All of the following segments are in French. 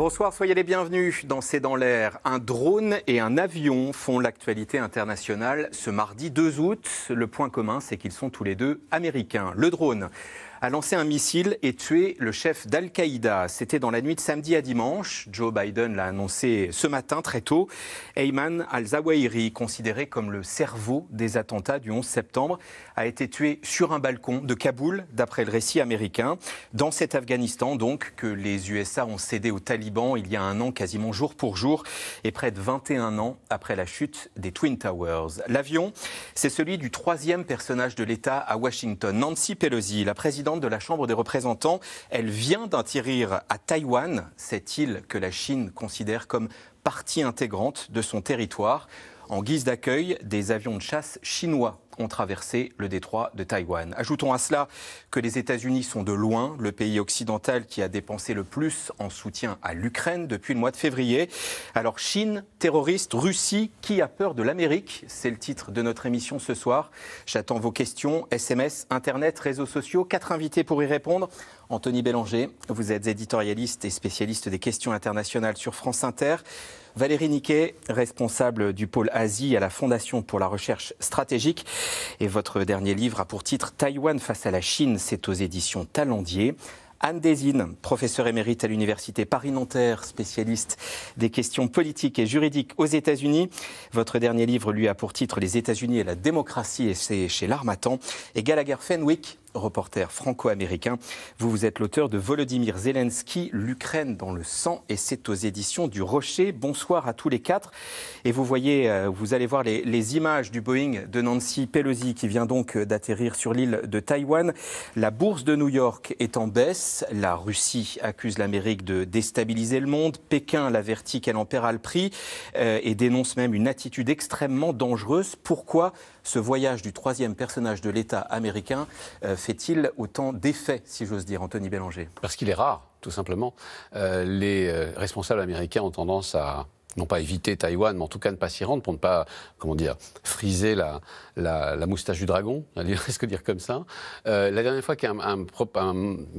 Bonsoir, soyez les bienvenus dans C'est dans l'air. Un drone et un avion font l'actualité internationale ce mardi 2 août. Le point commun, c'est qu'ils sont tous les deux américains. Le drone a lancé un missile et tué le chef d'Al-Qaïda. C'était dans la nuit de samedi à dimanche. Joe Biden l'a annoncé ce matin très tôt. Ayman al-Zawahiri, considéré comme le cerveau des attentats du 11 septembre, a été tué sur un balcon de Kaboul, d'après le récit américain. Dans cet Afghanistan, donc, que les USA ont cédé aux talibans il y a un an, quasiment jour pour jour, et près de 21 ans après la chute des Twin Towers. L'avion, c'est celui du troisième personnage de l'État à Washington, Nancy Pelosi, la présidente de la Chambre des représentants. Elle vient d'atterrir à Taïwan, cette île que la Chine considère comme partie intégrante de son territoire. En guise d'accueil, des avions de chasse chinois ont traversé le détroit de Taïwan. Ajoutons à cela que les États-Unis sont de loin le pays occidental qui a dépensé le plus en soutien à l'Ukraine depuis le mois de février. Alors Chine, terroriste, Russie, qui a peur de l'Amérique? C'est le titre de notre émission ce soir. J'attends vos questions, SMS, Internet, réseaux sociaux. Quatre invités pour y répondre. Anthony Bélanger, vous êtes éditorialiste et spécialiste des questions internationales sur France Inter. Valérie Niquet, responsable du pôle Asie à la Fondation pour la recherche stratégique. Et votre dernier livre a pour titre Taïwan face à la Chine, c'est aux éditions Talendier. Anne Desine, professeure émérite à l'Université Paris-Nanterre, spécialiste des questions politiques et juridiques aux États-Unis. Votre dernier livre lui a pour titre Les États-Unis et la démocratie c'est chez l'Armatan. Et Gallagher Fenwick, reporter franco-américain. Vous, vous êtes l'auteur de Volodymyr Zelensky, l'Ukraine dans le sang, et c'est aux éditions du Rocher. Bonsoir à tous les quatre. Et vous voyez, euh, vous allez voir les, images du Boeing de Nancy Pelosi qui vient donc d'atterrir sur l'île de Taïwan. La bourse de New York est en baisse. La Russie accuse l'Amérique de déstabiliser le monde. Pékin l'avertit qu'elle en paiera le prix euh, et dénonce même une attitude extrêmement dangereuse. Pourquoi ce voyage du troisième personnage de l'État américain euh, fait-il autant d'effets, si j'ose dire, Anthony Bélanger? Parce qu'il est rare, tout simplement. Euh, les euh, responsables américains ont tendance à non pas éviter Taïwan, mais en tout cas ne pas s'y rendre pour ne pas, comment dire, friser la, la, moustache du dragon, que dire comme ça. Euh, la dernière fois qu'un un,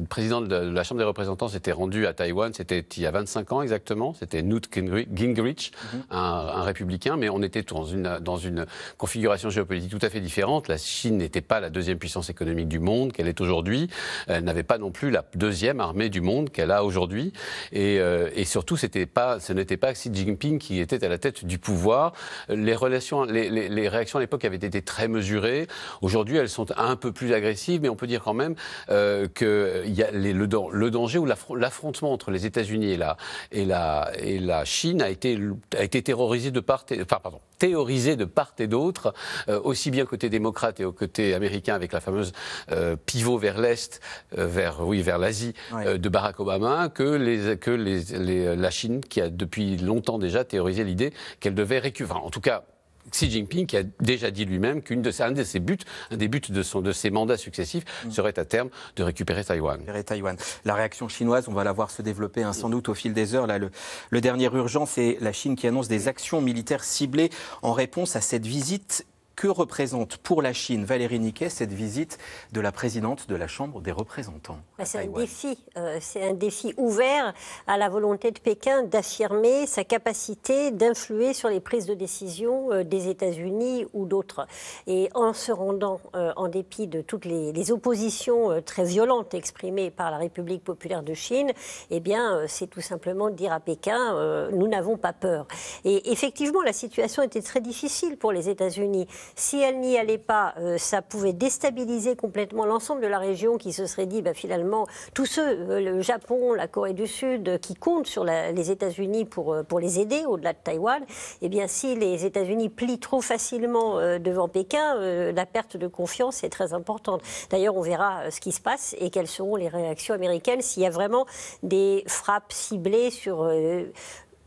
président de la Chambre des représentants s'était rendu à Taïwan, c'était il y a 25 ans exactement, c'était Newt Gingrich, mhm. un, républicain, mais on était dans une, dans une configuration géopolitique tout à fait différente. La Chine n'était pas la deuxième puissance économique du monde qu'elle est aujourd'hui, elle n'avait pas non plus la deuxième armée du monde qu'elle a aujourd'hui, et, euh, et surtout, pas, ce n'était pas Xi Jinping qui était à la tête du pouvoir. Les, relations, les, les réactions à l'époque avaient été très mesurées. Aujourd'hui, elles sont un peu plus agressives, mais on peut dire quand même euh, que y a le, le, danger ou l'affrontement entre les États-Unis et la, et, la, et la Chine a été, a été terrorisé de part et, enfin, pardon, théorisé de part et d'autre, euh, aussi bien côté démocrate et au côté américain avec la fameuse euh, pivot vers l'Est, vers, oui, vers l'Asie de Barack Obama, que, les, que les, la Chine qui a depuis longtemps déjà théorisé l'idée qu'elle devait récupérer, en tout cas Xi Jinping qui a déjà dit lui-même qu'un de, de, ses buts, un des buts de, son, de ses mandats successifs mm. serait à terme de récupérer Taïwan. Taïwan. La réaction chinoise, on va la voir se développer hein, sans doute au fil des heures. Là, le, le dernier urgent, c'est la Chine qui annonce des actions militaires ciblées en réponse à cette visite que représente pour la Chine, Valérie Niquet, cette visite de la présidente de la Chambre des représentants bah, C'est un défi, euh, c'est un défi ouvert à la volonté de Pékin d'affirmer sa capacité d'influer sur les prises de décision euh, des États-Unis ou d'autres. Et en se rendant, euh, en dépit de toutes les, oppositions très violentes exprimées par la République populaire de Chine, eh bien, c'est tout simplement dire à Pékin, nous n'avons pas peur. Et effectivement, la situation était très difficile pour les États-Unis. Si elle n'y allait pas, euh, ça pouvait déstabiliser complètement l'ensemble de la région qui se serait dit, bah, finalement, tous ceux, euh, le Japon, la Corée du Sud, euh, qui comptent sur les États-Unis pour, pour les aider au-delà de Taïwan, eh bien, si les États-Unis plient trop facilement devant Pékin, la perte de confiance est très importante. D'ailleurs, on verra ce qui se passe et quelles seront les réactions américaines s'il y a vraiment des frappes ciblées sur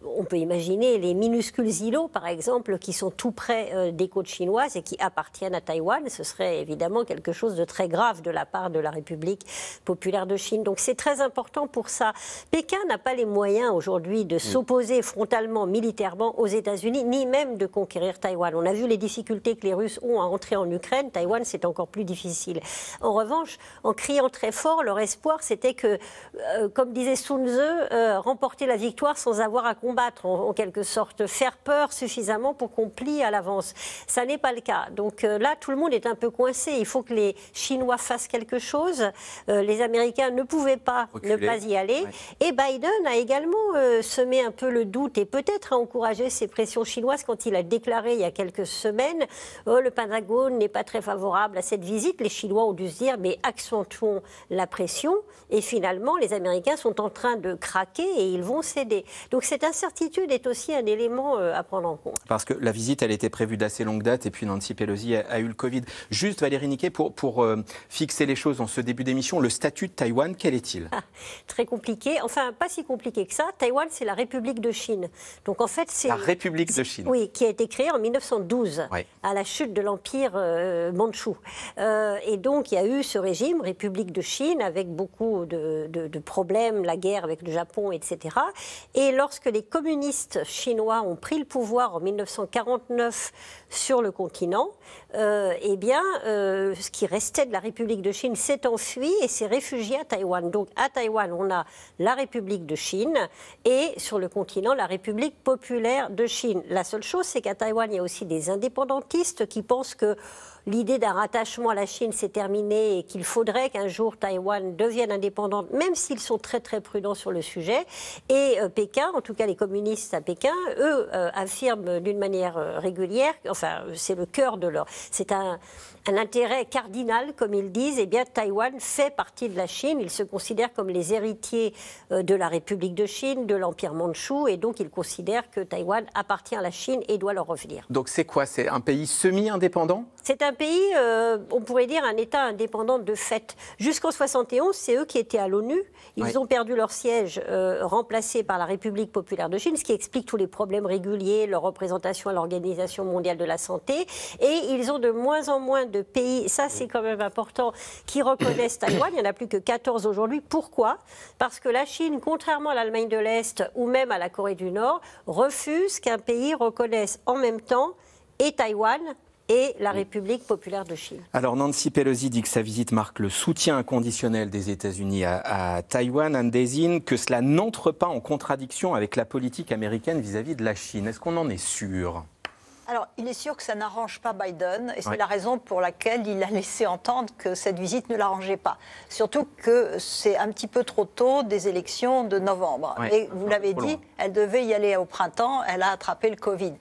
on peut imaginer les minuscules îlots, par exemple, qui sont tout près euh, des côtes chinoises et qui appartiennent à Taïwan. Ce serait évidemment quelque chose de très grave de la part de la République populaire de Chine. Donc c'est très important pour ça. Pékin n'a pas les moyens aujourd'hui de mm. s'opposer frontalement, militairement aux États-Unis, ni même de conquérir Taïwan. On a vu les difficultés que les Russes ont à entrer en Ukraine. Taïwan, c'est encore plus difficile. En revanche, en criant très fort, leur espoir, c'était que, euh, comme disait Sun Tzu, euh, remporter la victoire sans avoir à combattre, en, quelque sorte, faire peur suffisamment pour qu'on plie à l'avance. Ça n'est pas le cas. Donc euh, là, tout le monde est un peu coincé. Il faut que les Chinois fassent quelque chose. les Américains ne pouvaient pas ne pas y aller. Et Biden a également semé un peu le doute et peut-être a encouragé ces pressions chinoises quand il a déclaré il y a quelques semaines oh, le Pentagone n'est pas très favorable à cette visite. Les Chinois ont dû se dire mais accentuons la pression. Et finalement, les Américains sont en train de craquer et ils vont céder. Donc cette incertitude est aussi un élément euh, à prendre en compte. Parce que la visite, elle était prévue d'assez longue date et puis Nancy Pelosi a, eu le Covid. Juste, Valérie Niquet, pour, pour euh, fixer les choses en ce début d'émission, le statut de Taïwan, quel est-il? Ah, Très compliqué. Enfin, pas si compliqué que ça. Taïwan, c'est la République de Chine. Donc en fait, c'est... La République de Chine. Oui, qui a été créée en 1912, à la chute de l'Empire euh, mandchou. et donc, il y a eu ce régime, République de Chine, avec beaucoup de, de problèmes, la guerre avec le Japon, etc. Et lorsque les communistes chinois ont pris le pouvoir en 1949 sur le continent, euh, eh bien, euh, ce qui restait de la République de Chine s'est enfui et s'est réfugié à Taïwan. Donc, à Taïwan, on a la République de Chine et sur le continent, la République populaire de Chine. La seule chose, c'est qu'à Taïwan, il y a aussi des indépendantistes qui pensent que l'idée d'un rattachement à la Chine s'est terminée et qu'il faudrait qu'un jour Taïwan devienne indépendante, même s'ils sont très très prudents sur le sujet. Et euh, Pékin, en tout cas les communistes à Pékin, eux euh, affirment d'une manière euh, régulière, enfin c'est le cœur de leur, c'est un, un intérêt cardinal, comme ils disent, eh bien, Taïwan fait partie de la Chine. Ils se considèrent comme les héritiers euh, de la République de Chine, de l'Empire mandchou, et donc ils considèrent que Taïwan appartient à la Chine et doit leur revenir. Donc c'est quoi? C'est un pays semi-indépendant? C'est un pays, euh, on pourrait dire, un État indépendant de fait. Jusqu'en 71, c'est eux qui étaient à l'ONU. Ils ont perdu leur siège, euh, remplacé par la République populaire de Chine, ce qui explique tous les problèmes réguliers, leur représentation à l'Organisation mondiale de la santé. Et ils ont de moins en moins de pays, ça c'est quand même important, qui reconnaissent Taïwan. Il n'y en a plus que 14 aujourd'hui. Pourquoi? Parce que la Chine, contrairement à l'Allemagne de l'Est ou même à la Corée du Nord, refuse qu'un pays reconnaisse en même temps et Taïwan et la République populaire de Chine. Alors Nancy Pelosi dit que sa visite marque le soutien inconditionnel des États-Unis à, Taïwan. Anne désigne que cela n'entre pas en contradiction avec la politique américaine vis-à-vis -vis de la Chine. Est-ce qu'on en est sûr? Alors, il est sûr que ça n'arrange pas Biden, et c'est la raison pour laquelle il a laissé entendre que cette visite ne l'arrangeait pas. Surtout que c'est un petit peu trop tôt des élections de novembre. Et vous l'avez dit, elle devait y aller au printemps, elle a attrapé le Covid.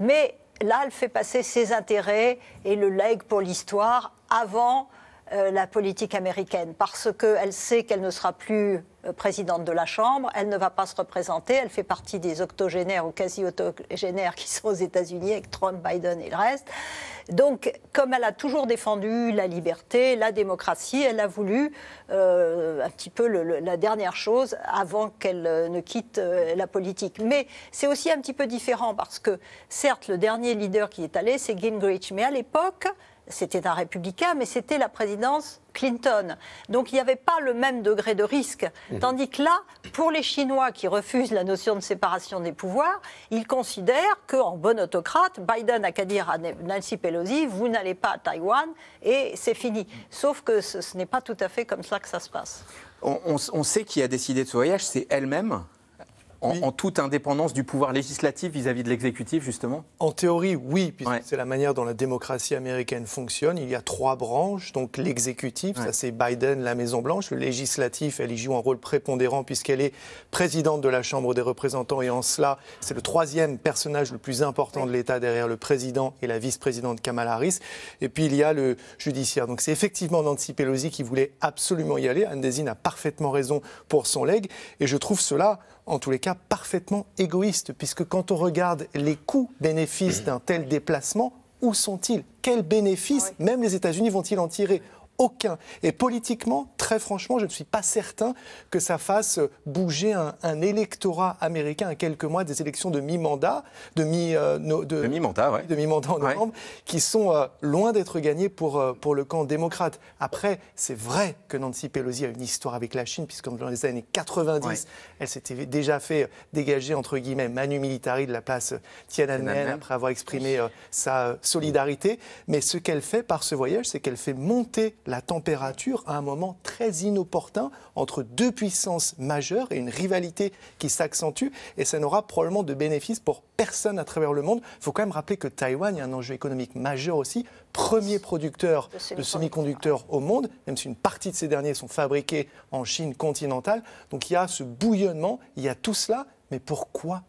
Mais là, elle fait passer ses intérêts et le leg pour l'histoire avant la politique américaine, parce qu'elle sait qu'elle ne sera plus euh, présidente de la Chambre, elle ne va pas se représenter, elle fait partie des octogénaires ou quasi-octogénaires qui sont aux États-Unis avec Trump, Biden et le reste. Donc, comme elle a toujours défendu la liberté, la démocratie, elle a voulu euh, un petit peu la dernière chose avant qu'elle ne quitte la politique. Mais c'est aussi un petit peu différent parce que, certes, le dernier leader qui est allé, c'est Gingrich, mais à l'époque, c'était un républicain, mais c'était la présidence Clinton. Donc il n'y avait pas le même degré de risque. Mhm. Tandis que là, pour les Chinois qui refusent la notion de séparation des pouvoirs, ils considèrent qu'en bon autocrate, Biden n'a qu'à dire à Nancy Pelosi, vous n'allez pas à Taïwan et c'est fini. Sauf que ce, n'est pas tout à fait comme ça que ça se passe. On, on sait qui a décidé de ce voyage, c'est elle-même en, toute indépendance du pouvoir législatif vis-à-vis de l'exécutif, justement? En théorie, oui, puisque c'est la manière dont la démocratie américaine fonctionne. Il y a trois branches. Donc l'exécutif, ça c'est Biden, la Maison-Blanche. Le législatif, elle y joue un rôle prépondérant puisqu'elle est présidente de la Chambre des représentants. Et en cela, c'est le troisième personnage le plus important de l'État derrière le président et la vice-présidente Kamala Harris. Et puis il y a le judiciaire. Donc c'est effectivement Nancy Pelosi qui voulait absolument y aller. Anne Désine a parfaitement raison pour son leg. Et je trouve cela en tous les cas parfaitement égoïste, puisque quand on regarde les coûts-bénéfices d'un tel déplacement, où sont-ils? Quels bénéfices, même les États-Unis, vont-ils en tirer? Aucun. Et politiquement, très franchement, je ne suis pas certain que ça fasse bouger un, électorat américain à quelques mois des élections de mi-mandat, de mi-mandat, de, mi-mandat en novembre, qui sont euh, loin d'être gagnées pour, euh, pour le camp démocrate. Après, c'est vrai que Nancy Pelosi a une histoire avec la Chine, puisque dans les années 90, elle s'était déjà fait dégager, entre guillemets, Manu Militari de la place Tiananmen, après avoir exprimé euh, sa solidarité. Mais ce qu'elle fait par ce voyage, c'est qu'elle fait monter la température à un moment très inopportun entre deux puissances majeures et une rivalité qui s'accentue. Et ça n'aura probablement de bénéfices pour personne à travers le monde. Il faut quand même rappeler que Taïwan, il y a un enjeu économique majeur aussi, premier producteur de semi-conducteurs au monde, même si une partie de ces derniers sont fabriqués en Chine continentale. Donc il y a ce bouillonnement, il y a tout cela, mais pourquoi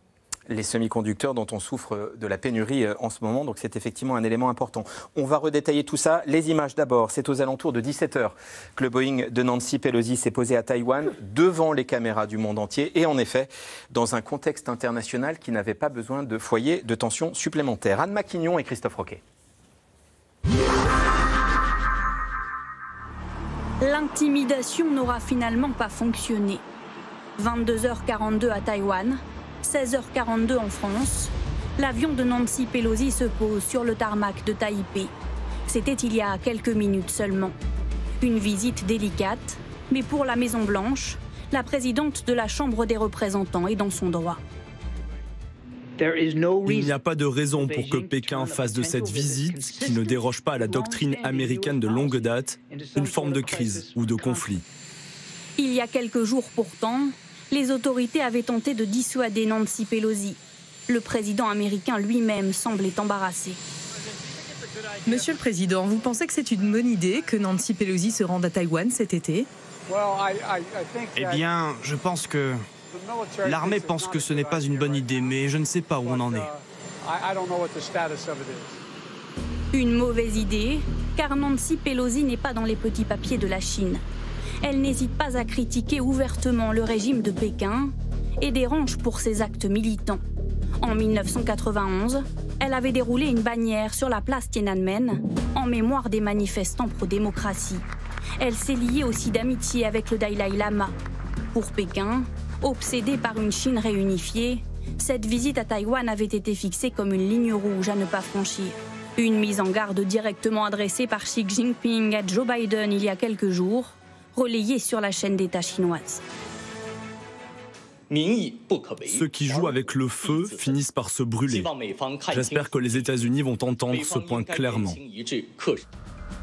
les semi-conducteurs dont on souffre de la pénurie euh, en ce moment. Donc c'est effectivement un élément important. On va redétailler tout ça. Les images d'abord. C'est aux alentours de 17h que le Boeing de Nancy Pelosi s'est posé à Taïwan devant les caméras du monde entier. Et en effet, dans un contexte international qui n'avait pas besoin de foyer de tension supplémentaire. Anne Maquignon et Christophe Roquet. L'intimidation n'aura finalement pas fonctionné. 22h42 à Taïwan, 16h42 en France, l'avion de Nancy Pelosi se pose sur le tarmac de Taipei. C'était il y a quelques minutes seulement. Une visite délicate, mais pour la Maison-Blanche, la présidente de la Chambre des représentants est dans son droit. Il n'y a pas de raison pour que Pékin fasse de cette visite, qui ne déroge pas à la doctrine américaine de longue date, une forme de crise ou de conflit. Il y a quelques jours pourtant, les autorités avaient tenté de dissuader Nancy Pelosi. Le président américain lui-même semblait embarrassé. Monsieur le Président, vous pensez que c'est une bonne idée que Nancy Pelosi se rende à Taïwan cet été? Eh bien, je pense que l'armée pense que ce n'est pas une bonne idée, mais je ne sais pas où on en est. Une mauvaise idée, car Nancy Pelosi n'est pas dans les petits papiers de la Chine elle n'hésite pas à critiquer ouvertement le régime de Pékin et dérange pour ses actes militants. En 1991, elle avait déroulé une bannière sur la place Tiananmen en mémoire des manifestants pro-démocratie. Elle s'est liée aussi d'amitié avec le Dalai Lama. Pour Pékin, obsédé par une Chine réunifiée, cette visite à Taïwan avait été fixée comme une ligne rouge à ne pas franchir. Une mise en garde directement adressée par Xi Jinping à Joe Biden il y a quelques jours, relayé sur la chaîne d'État chinoise. Ceux qui jouent avec le feu finissent par se brûler. J'espère que les États-Unis vont entendre ce point clairement.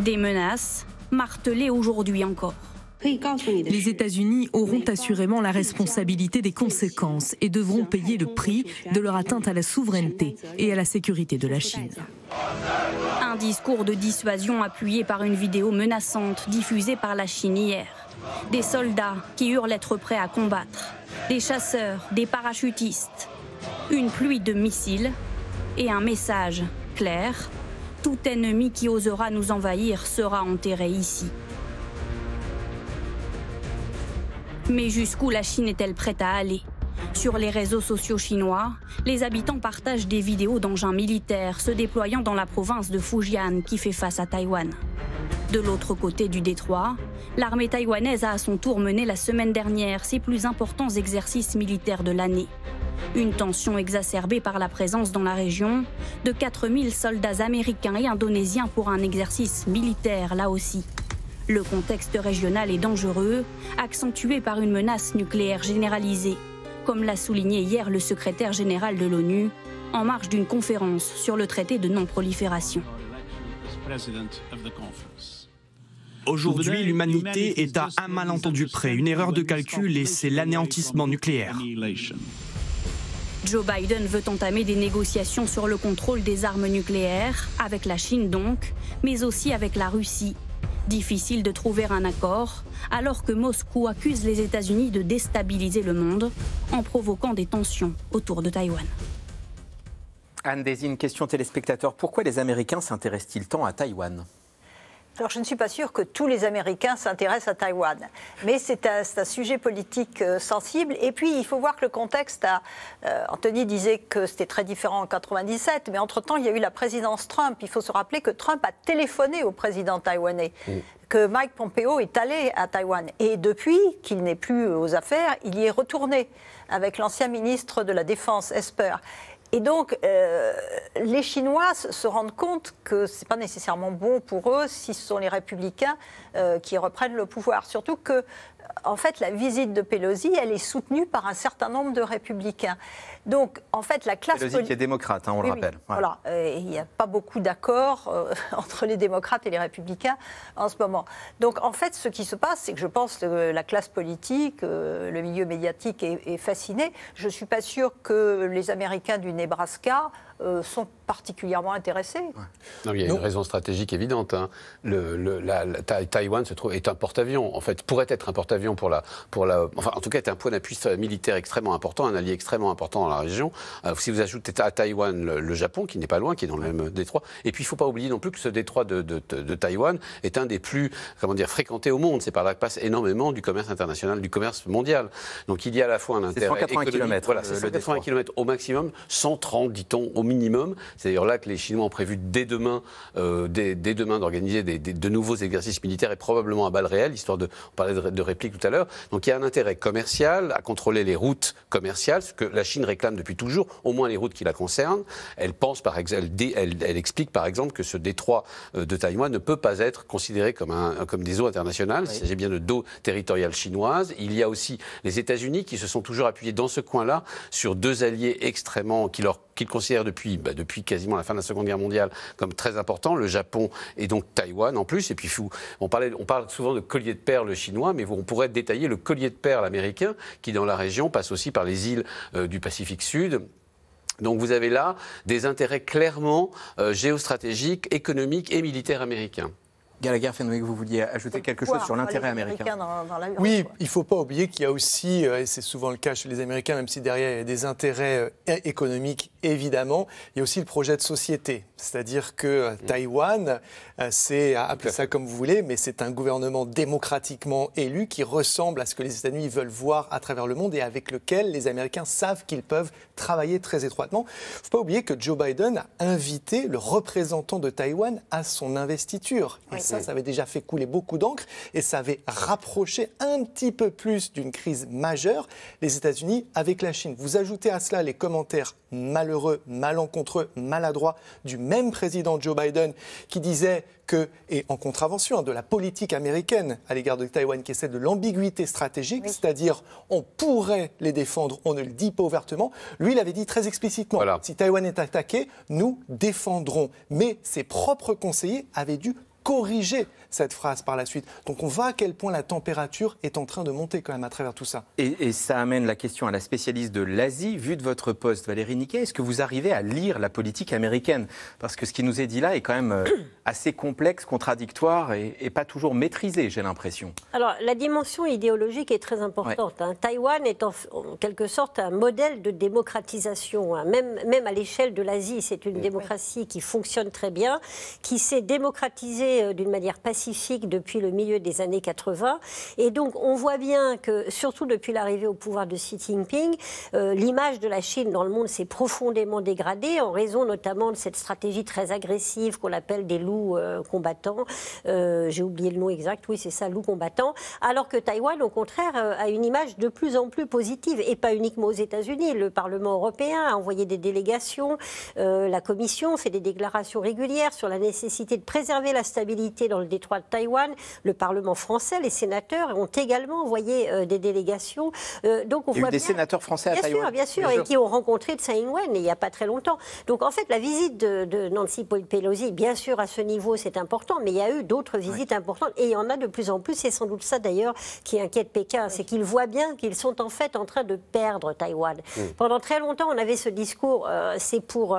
Des menaces martelées aujourd'hui encore. Les États-Unis auront assurément la responsabilité des conséquences et devront payer le prix de leur atteinte à la souveraineté et à la sécurité de la Chine. Discours de dissuasion appuyé par une vidéo menaçante diffusée par la Chine hier. Des soldats qui hurlent être prêts à combattre. Des chasseurs, des parachutistes. Une pluie de missiles et un message clair. Tout ennemi qui osera nous envahir sera enterré ici. Mais jusqu'où la Chine est-elle prête à aller? Sur les réseaux sociaux chinois, les habitants partagent des vidéos d'engins militaires se déployant dans la province de Fujian qui fait face à Taïwan. De l'autre côté du détroit, l'armée taïwanaise a à son tour mené la semaine dernière ses plus importants exercices militaires de l'année. Une tension exacerbée par la présence dans la région de 4000 soldats américains et indonésiens pour un exercice militaire là aussi. Le contexte régional est dangereux, accentué par une menace nucléaire généralisée, comme l'a souligné hier le secrétaire général de l'ONU en marge d'une conférence sur le traité de non-prolifération. Aujourd'hui, l'humanité est à un malentendu près, une erreur de calcul et c'est l'anéantissement nucléaire. Joe Biden veut entamer des négociations sur le contrôle des armes nucléaires, avec la Chine donc, mais aussi avec la Russie, Difficile de trouver un accord, alors que Moscou accuse les États-Unis de déstabiliser le monde en provoquant des tensions autour de Taïwan. Anne Désine, question téléspectateur. Pourquoi les Américains s'intéressent-ils tant à Taïwan? Alors, je ne suis pas sûre que tous les Américains s'intéressent à Taïwan, mais c'est un, un, sujet politique euh, sensible. Et puis, il faut voir que le contexte a. Euh, Anthony disait que c'était très différent en 97, mais entre-temps, il y a eu la présidence Trump. Il faut se rappeler que Trump a téléphoné au président taïwanais. que Mike Pompeo est allé à Taïwan. Et depuis qu'il n'est plus aux affaires, il y est retourné avec l'ancien ministre de la Défense, Esper. Et donc, euh, les Chinois se rendent compte que ce n'est pas nécessairement bon pour eux si ce sont les républicains euh, qui reprennent le pouvoir. Surtout que en fait, la visite de Pelosi, elle est soutenue par un certain nombre de républicains. Donc, en fait, la classe Pelosi qui est démocrate, hein, on le rappelle. Voilà. il n'y a pas beaucoup d'accords euh, entre les démocrates et les républicains en ce moment. Donc, en fait, ce qui se passe, c'est que je pense que la classe politique, euh, le milieu médiatique est, est fasciné. Je ne suis pas sûre que les Américains du Nebraska euh, sont particulièrement intéressés. Non, il y a une raison stratégique évidente. Hein. Le, la, Taïwan se trouve, est un porte-avions. En fait, pourrait être un porte-avions pour la, pour la. Enfin, en tout cas, est un point d'appui militaire extrêmement important, un allié extrêmement important dans la région. Euh, si vous ajoutez à Taïwan le, Japon, qui n'est pas loin, qui est dans le même détroit, et puis il ne faut pas oublier non plus que ce détroit de, de, de, Taïwan est un des plus, comment dire, fréquentés au monde. C'est par là que passe énormément du commerce international, du commerce mondial. Donc il y a à la fois un intérêt 180 km. Voilà, c'est 180 km au maximum, 130, dit-on, au minimum. C'est d'ailleurs là que les Chinois ont prévu dès demain, euh, dès, demain d'organiser de nouveaux exercices militaires et probablement à balles réelles, histoire de. On parlait de, de réplique tout à l'heure. Donc il y a un intérêt commercial à contrôler les routes commerciales, ce que la Chine réclame depuis toujours, au moins les routes qui la concernent. Elle pense, par exemple, elle, elle, explique par exemple que ce détroit euh, de Taïwan ne peut pas être considéré comme, un, comme des eaux internationales. Il s'agit bien de d'eau territoriale chinoise. Il y a aussi les États-Unis qui se sont toujours appuyés dans ce coin-là sur deux alliés extrêmement qui leur qu'ils considèrent depuis, bah, depuis quasiment la fin de la Seconde Guerre mondiale comme très important, le Japon et donc Taïwan en plus. Et puis on parle souvent de collier de perles chinois, mais on pourrait détailler le collier de perles américain qui dans la région passe aussi par les îles euh, du Pacifique Sud. Donc vous avez là des intérêts clairement euh, géostratégiques, économiques et militaires américains. Gallagher, Fenwick, vous vouliez ajouter quelque chose sur l'intérêt américain, Oui, il ne faut pas oublier qu'il y a aussi, euh, et c'est souvent le cas chez les Américains, même si derrière il y a des intérêts euh, économiques, évidemment, il y a aussi le projet de société. C'est-à-dire que euh, mm. Taïwan, c'est, appelez ça comme vous voulez, mais c'est un gouvernement démocratiquement élu qui ressemble à ce que les États-Unis veulent voir à travers le monde et avec lequel les Américains savent qu'ils peuvent travailler très étroitement. Il ne faut pas oublier que Joe Biden a invité le représentant de Taïwan à son investiture ça, ça avait déjà fait couler beaucoup d'encre et ça avait rapproché un petit peu plus d'une crise majeure les États-Unis avec la Chine. Vous ajoutez à cela les commentaires malheureux, malencontreux, maladroits du même président Joe Biden qui disait que, et en contravention de la politique américaine à l'égard de Taïwan, qui essaie de l'ambiguïté stratégique, c'est-à-dire on pourrait les défendre, on ne le dit pas ouvertement, lui, il avait dit très explicitement, si Taïwan est attaqué, nous défendrons. Mais ses propres conseillers avaient dû corriger cette phrase par la suite. Donc on voit à quel point la température est en train de monter quand même à travers tout ça. Et, ça amène la question à la spécialiste de l'Asie. Vu de votre poste, Valérie Niquet, est-ce que vous arrivez à lire la politique américaine? Parce que ce qui nous est dit là est quand même euh, assez complexe, contradictoire et, pas toujours maîtrisé, j'ai l'impression. Alors la dimension idéologique est très importante. Hein. Taïwan est en, quelque sorte un modèle de démocratisation, hein. même, même à l'échelle de l'Asie. C'est une démocratie qui fonctionne très bien, qui s'est démocratisée euh, d'une manière depuis le milieu des années 80. Et donc, on voit bien que, surtout depuis l'arrivée au pouvoir de Xi Jinping, euh, l'image de la Chine dans le monde s'est profondément dégradée en raison notamment de cette stratégie très agressive qu'on appelle des loups euh, combattants. Euh, j'ai oublié le nom exact, oui, c'est ça, loups combattants. Alors que Taïwan, au contraire, a une image de plus en plus positive, et pas uniquement aux États-Unis. Le Parlement européen a envoyé des délégations, la Commission fait des déclarations régulières sur la nécessité de préserver la stabilité dans le détroit de Taïwan. Le Parlement français, les sénateurs ont également envoyé euh, des délégations. Euh, donc on Il y a eu des sénateurs français à bien Taïwan. Sûr, bien sûr, et qui ont rencontré Tsai Ing-wen il n'y a pas très longtemps. Donc en fait, la visite de, Nancy Pelosi, bien sûr, à ce niveau, c'est important, mais il y a eu d'autres visites importantes et il y en a de plus en plus. C'est sans doute ça d'ailleurs qui inquiète Pékin, c'est qu'ils voient bien qu'ils sont en fait en train de perdre Taïwan. Pendant très longtemps, on avait ce discours, euh, c'est pour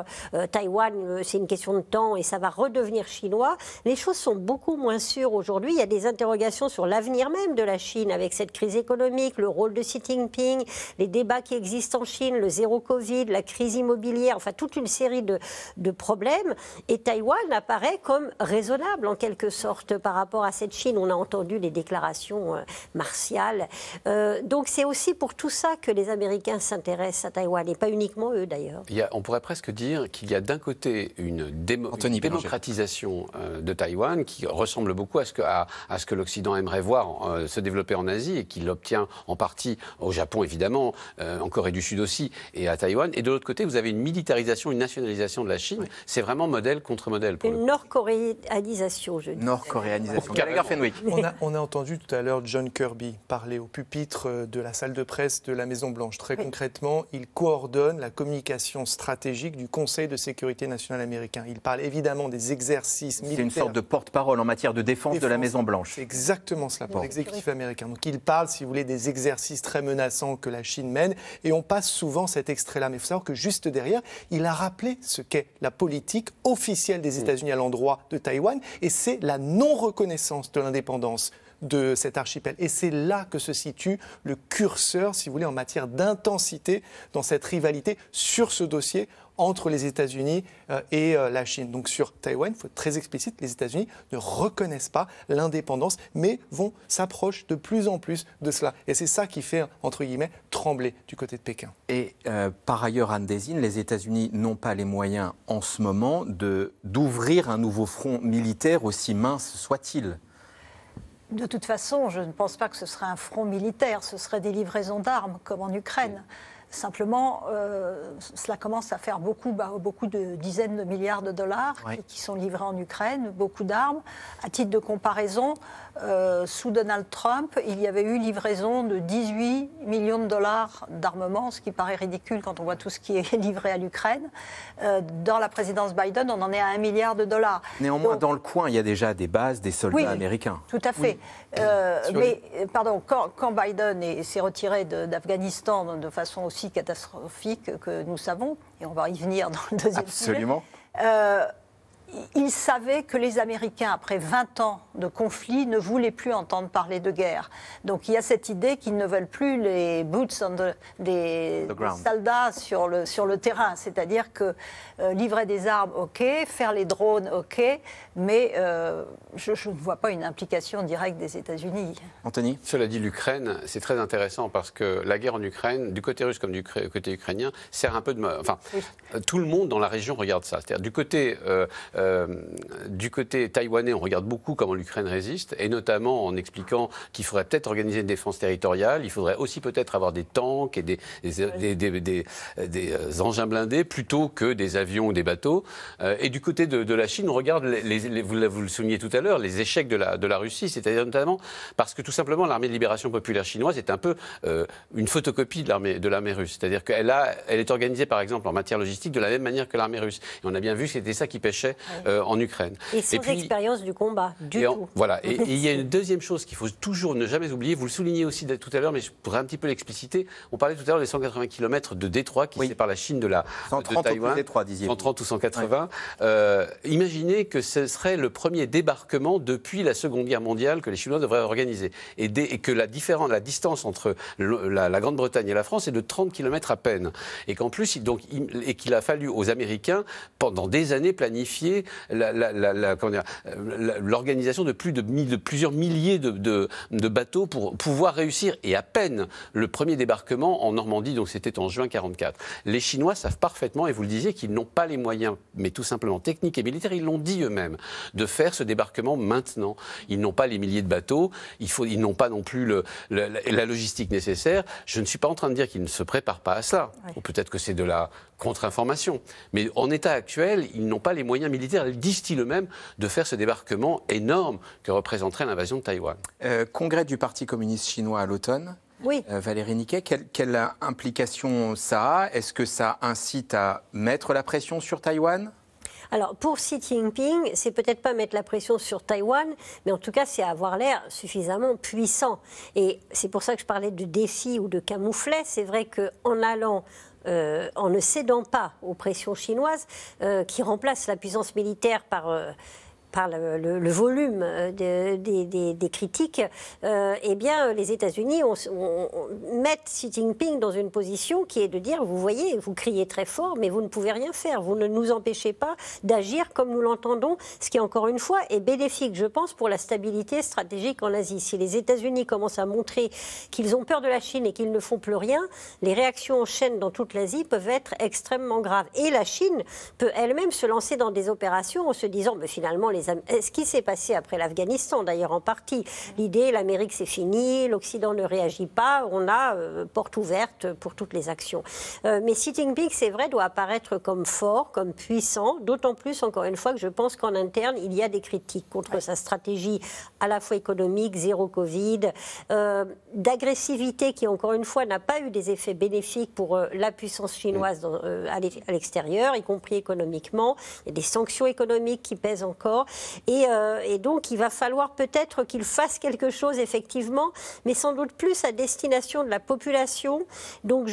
Taïwan, c'est une question de temps et ça va redevenir chinois. Les choses sont beaucoup moins sûres aujourd'hui. Il y a des interrogations sur l'avenir même de la Chine avec cette crise économique, le rôle de Xi Jinping, les débats qui existent en Chine, le zéro Covid, la crise immobilière, enfin toute une série de, de problèmes. Et Taïwan apparaît comme raisonnable en quelque sorte par rapport à cette Chine. On a entendu les déclarations euh, martiales. Euh, donc c'est aussi pour tout ça que les Américains s'intéressent à Taïwan, et pas uniquement eux d'ailleurs. On pourrait presque dire qu'il y a d'un côté une, démocratisation euh, de Taïwan qui ressemble beaucoup à ce que, à, ce que l'Occident aimerait voir se développer en Asie et qu'il obtient en partie au Japon évidemment, en Corée du Sud aussi et à Taïwan. Et de l'autre côté, vous avez une militarisation, une nationalisation de la Chine. C'est vraiment modèle contre modèle. une nord-coréanisation, je dis. Nord-coréanisation. on, a, on a entendu tout à l'heure John Kirby parler au pupitre de la salle de presse de la Maison-Blanche. Très concrètement, il coordonne la communication stratégique du Conseil de sécurité nationale américain. Il parle évidemment des exercices militaires. C'est une sorte de porte-parole en matière de défense, de la Maison-Blanche. C'est exactement cela pour l'exécutif américain. Donc il parle, si vous voulez, des exercices très menaçants que la Chine mène. Et on passe souvent cet extrait-là. Mais il faut savoir que juste derrière, il a rappelé ce qu'est la politique officielle des mm. États-Unis à l'endroit de Taïwan. Et c'est la non-reconnaissance de l'indépendance de cet archipel. Et c'est là que se situe le curseur, si vous voulez, en matière d'intensité dans cette rivalité sur ce dossier entre les États-Unis euh, et euh, la Chine. Donc sur Taïwan, il faut être très explicite, les États-Unis ne reconnaissent pas l'indépendance, mais vont s'approcher de plus en plus de cela. Et c'est ça qui fait, entre guillemets, trembler du côté de Pékin. Et euh, par ailleurs, Anne Désine, les États-Unis n'ont pas les moyens en ce moment d'ouvrir un nouveau front militaire aussi mince soit-il. De toute façon, je ne pense pas que ce serait un front militaire, ce serait des livraisons d'armes, comme en Ukraine. Simplement, euh, cela commence à faire beaucoup, bah, beaucoup de dizaines de milliards de dollars qui, sont livrés en Ukraine, beaucoup d'armes. À titre de comparaison, euh, sous Donald Trump, il y avait eu livraison de 18 millions de dollars d'armement, ce qui paraît ridicule quand on voit tout ce qui est livré à l'Ukraine. Euh, dans la présidence Biden, on en est à un milliard de dollars. Néanmoins, dans le coin, il y a déjà des bases des soldats américains. Tout à fait. mais, pardon, quand, quand Biden s'est retiré d'Afghanistan de façon aussi catastrophique que nous savons, et on va y venir dans le deuxième Absolument. Sujet, euh, il savait que les Américains, après 20 ans de conflit, ne voulaient plus entendre parler de guerre. Donc il y a cette idée qu'ils ne veulent plus les boots on des, soldats sur le, sur le terrain. C'est-à-dire que euh, livrer des armes, ok, faire les drones, ok, mais euh, je, ne vois pas une implication directe des États-Unis. Anthony? Cela dit, l'Ukraine, c'est très intéressant parce que la guerre en Ukraine, du côté russe comme du côté ukrainien, sert un peu de. Enfin, tout le monde dans la région regarde ça. C'est-à-dire du côté. Euh, du côté taïwanais, on regarde beaucoup comment l'Ukraine résiste, et notamment en expliquant qu'il faudrait peut-être organiser une défense territoriale, il faudrait aussi peut-être avoir des tanks et des, des, euh, engins blindés plutôt que des avions ou des bateaux. Euh, et du côté de, la Chine, on regarde, les, vous, le soulignez tout à l'heure, les échecs de la, de la Russie, c'est-à-dire notamment parce que tout simplement l'armée de libération populaire chinoise est un peu une photocopie de l'armée de l'armée russe, c'est-à-dire qu'elle a, elle est organisée par exemple en matière logistique de la même manière que l'armée russe. Et on a bien vu que c'était ça qui pêchait euh, en Ukraine. Et sans expérience du combat, du tout. voilà. Et, il y a une deuxième chose qu'il faut toujours ne jamais oublier. Vous le soulignez aussi tout à l'heure, mais je pourrais un petit peu l'expliciter. On parlait tout à l'heure des 180 km de Détroit qui séparent la Chine de la 130 de Taïwan. Détroit, 130 ou 180. Euh, imaginez que ce serait le premier débarquement depuis la Seconde Guerre mondiale que les Chinois devraient organiser, et, et que la, différence, la distance entre la, la Grande-Bretagne et la France est de 30 km à peine, et qu'en plus, donc, et qu'il a fallu aux Américains pendant des années planifier l'organisation de, plus de, de, plusieurs milliers de, de, bateaux pour pouvoir réussir. Et à peine le premier débarquement en Normandie, donc c'était en juin 44. Les Chinois savent parfaitement, et vous le disiez, qu'ils n'ont pas les moyens, mais tout simplement techniques et militaires, ils l'ont dit eux-mêmes, de faire ce débarquement maintenant. Ils n'ont pas les milliers de bateaux, il faut, ils n'ont pas non plus le, la logistique nécessaire. Je ne suis pas en train de dire qu'ils ne se préparent pas à cela. Ou peut-être que c'est de la contre-information. Mais en état actuel, ils n'ont pas les moyens militaires, ils disent-ils eux-mêmes, de faire ce débarquement énorme que représenterait l'invasion de Taïwan. Euh, congrès du Parti communiste chinois à l'automne. Oui. Euh, Valérie Niquet, quelle, quelle implication ça a? Est-ce que ça incite à mettre la pression sur Taïwan? Alors, pour Xi Jinping, c'est peut-être pas mettre la pression sur Taïwan, mais en tout cas, c'est avoir l'air suffisamment puissant. Et c'est pour ça que je parlais de défi ou de camouflet. C'est vrai qu'en allant euh, en ne cédant pas aux pressions chinoises, euh, qui remplacent la puissance militaire par, euh, par le, volume des, critiques, eh bien, les États-Unis mettent Xi Jinping dans une position qui est de dire, vous voyez, vous criez très fort, mais vous ne pouvez rien faire. Vous ne nous empêchez pas d'agir comme nous l'entendons, ce qui, encore une fois, est bénéfique, je pense, pour la stabilité stratégique en Asie. Si les États-Unis commencent à montrer qu'ils ont peur de la Chine et qu'ils ne font plus rien, les réactions en chaîne dans toute l'Asie peuvent être extrêmement graves. Et la Chine peut elle-même se lancer dans des opérations en se disant, mais finalement, les ce qui s'est passé après l'Afghanistan, d'ailleurs en partie, l'idée, l'Amérique c'est fini, l'Occident ne réagit pas, on a euh, porte ouverte pour toutes les actions. Euh, mais Xi Jinping, c'est vrai, doit apparaître comme fort, comme puissant, d'autant plus, encore une fois, que je pense qu'en interne, il y a des critiques contre sa stratégie à la fois économique, zéro Covid, euh, d'agressivité qui, encore une fois, n'a pas eu des effets bénéfiques pour euh, la puissance chinoise euh, à l'extérieur, y compris économiquement. Il y a des sanctions économiques qui pèsent encore. Et, et donc, il va falloir peut-être qu'il fasse quelque chose, effectivement, mais sans doute plus à destination de la population. Donc,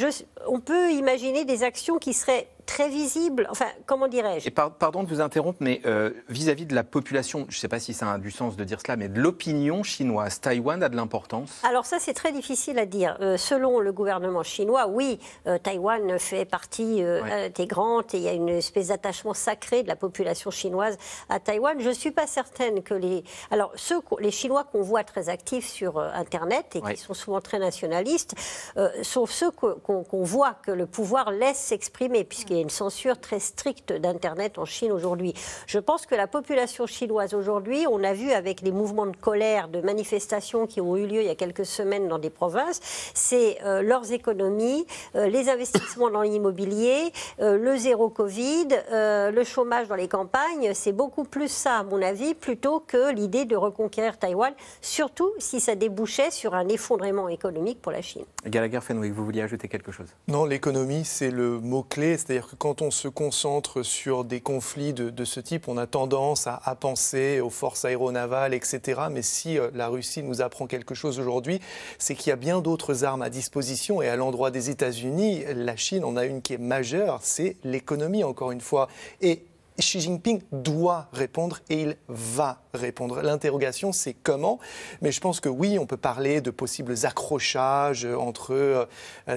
on peut imaginer des actions qui seraient très visible. Enfin, comment dirais-je Et Pardon de vous interrompre, mais euh, vis-à-vis de la population, je ne sais pas si ça a du sens de dire cela, mais de l'opinion chinoise, Taïwan a de l'importance? Alors ça, c'est très difficile à dire. Euh, selon le gouvernement chinois, oui, euh, Taïwan fait partie intégrante et il y a une espèce d'attachement sacré de la population chinoise à Taïwan. Je ne suis pas certaine que les... Alors, ceux, les Chinois qu'on voit très actifs sur Internet et qui sont souvent très nationalistes, sont ceux qu'on voit que le pouvoir laisse s'exprimer, puisqu'il une censure très stricte d'Internet en Chine aujourd'hui. Je pense que la population chinoise aujourd'hui, on a vu avec les mouvements de colère, de manifestations qui ont eu lieu il y a quelques semaines dans des provinces, c'est euh, leurs économies, euh, les investissements dans l'immobilier, euh, le zéro Covid, le chômage dans les campagnes. C'est beaucoup plus ça, à mon avis, plutôt que l'idée de reconquérir Taïwan, surtout si ça débouchait sur un effondrement économique pour la Chine. Gallagher Fenwick, vous vouliez ajouter quelque chose? Non, l'économie, c'est le mot-clé. C'est-à-dire quand on se concentre sur des conflits de, ce type, on a tendance à, penser aux forces aéronavales, etc. Mais si euh, la Russie nous apprend quelque chose aujourd'hui, c'est qu'il y a bien d'autres armes à disposition. Et à l'endroit des États-Unis, la Chine en a une qui est majeure, c'est l'économie, encore une fois. Xi Jinping doit répondre et il va répondre. L'interrogation, c'est comment? Mais je pense que oui, on peut parler de possibles accrochages entre euh,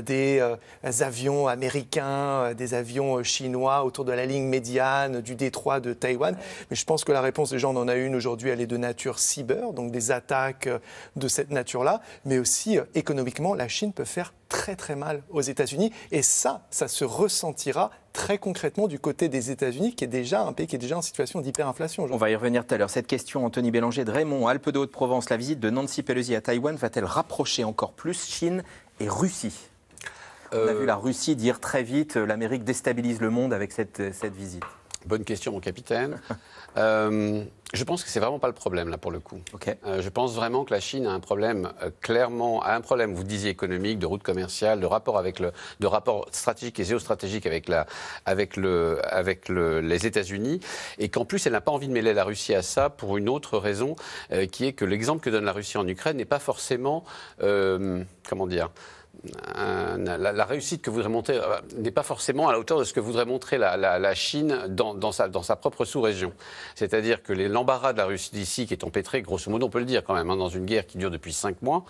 des euh, avions américains, euh, des avions chinois autour de la ligne médiane du détroit de Taïwan. Mais je pense que la réponse des gens, on en a une aujourd'hui, elle est de nature cyber, donc des attaques de cette nature-là. Mais aussi, économiquement, la Chine peut faire très très mal aux États-Unis. Et ça, ça se ressentira très concrètement du côté des États-Unis, qui est déjà un pays qui est déjà en situation d'hyperinflation. On va y revenir tout à l'heure. Cette question, Anthony Bélanger de Raymond, Alpes de Haute-Provence, la visite de Nancy Pelosi à Taïwan va-t-elle rapprocher encore plus Chine et Russie? On a euh, vu la Russie dire très vite l'Amérique déstabilise le monde avec cette, cette visite. Bonne question, mon capitaine. Euh, je pense que c'est vraiment pas le problème là pour le coup. Euh, je pense vraiment que la Chine a un problème euh, clairement, a un problème. Vous disiez économique, de route commerciale, de rapport avec le, de rapport stratégique et géostratégique avec la, avec le, avec le, les États-Unis, et qu'en plus elle n'a pas envie de mêler la Russie à ça pour une autre raison, qui est que l'exemple que donne la Russie en Ukraine n'est pas forcément, comment dire la, réussite que voudrait montrer euh, n'est pas forcément à la hauteur de ce que voudrait montrer la, Chine dans, sa, propre sous-région. C'est-à-dire que l'embarras de la Russie d'ici, qui est empêtré, grosso modo, on peut le dire quand même, hein, dans une guerre qui dure depuis cinq mois,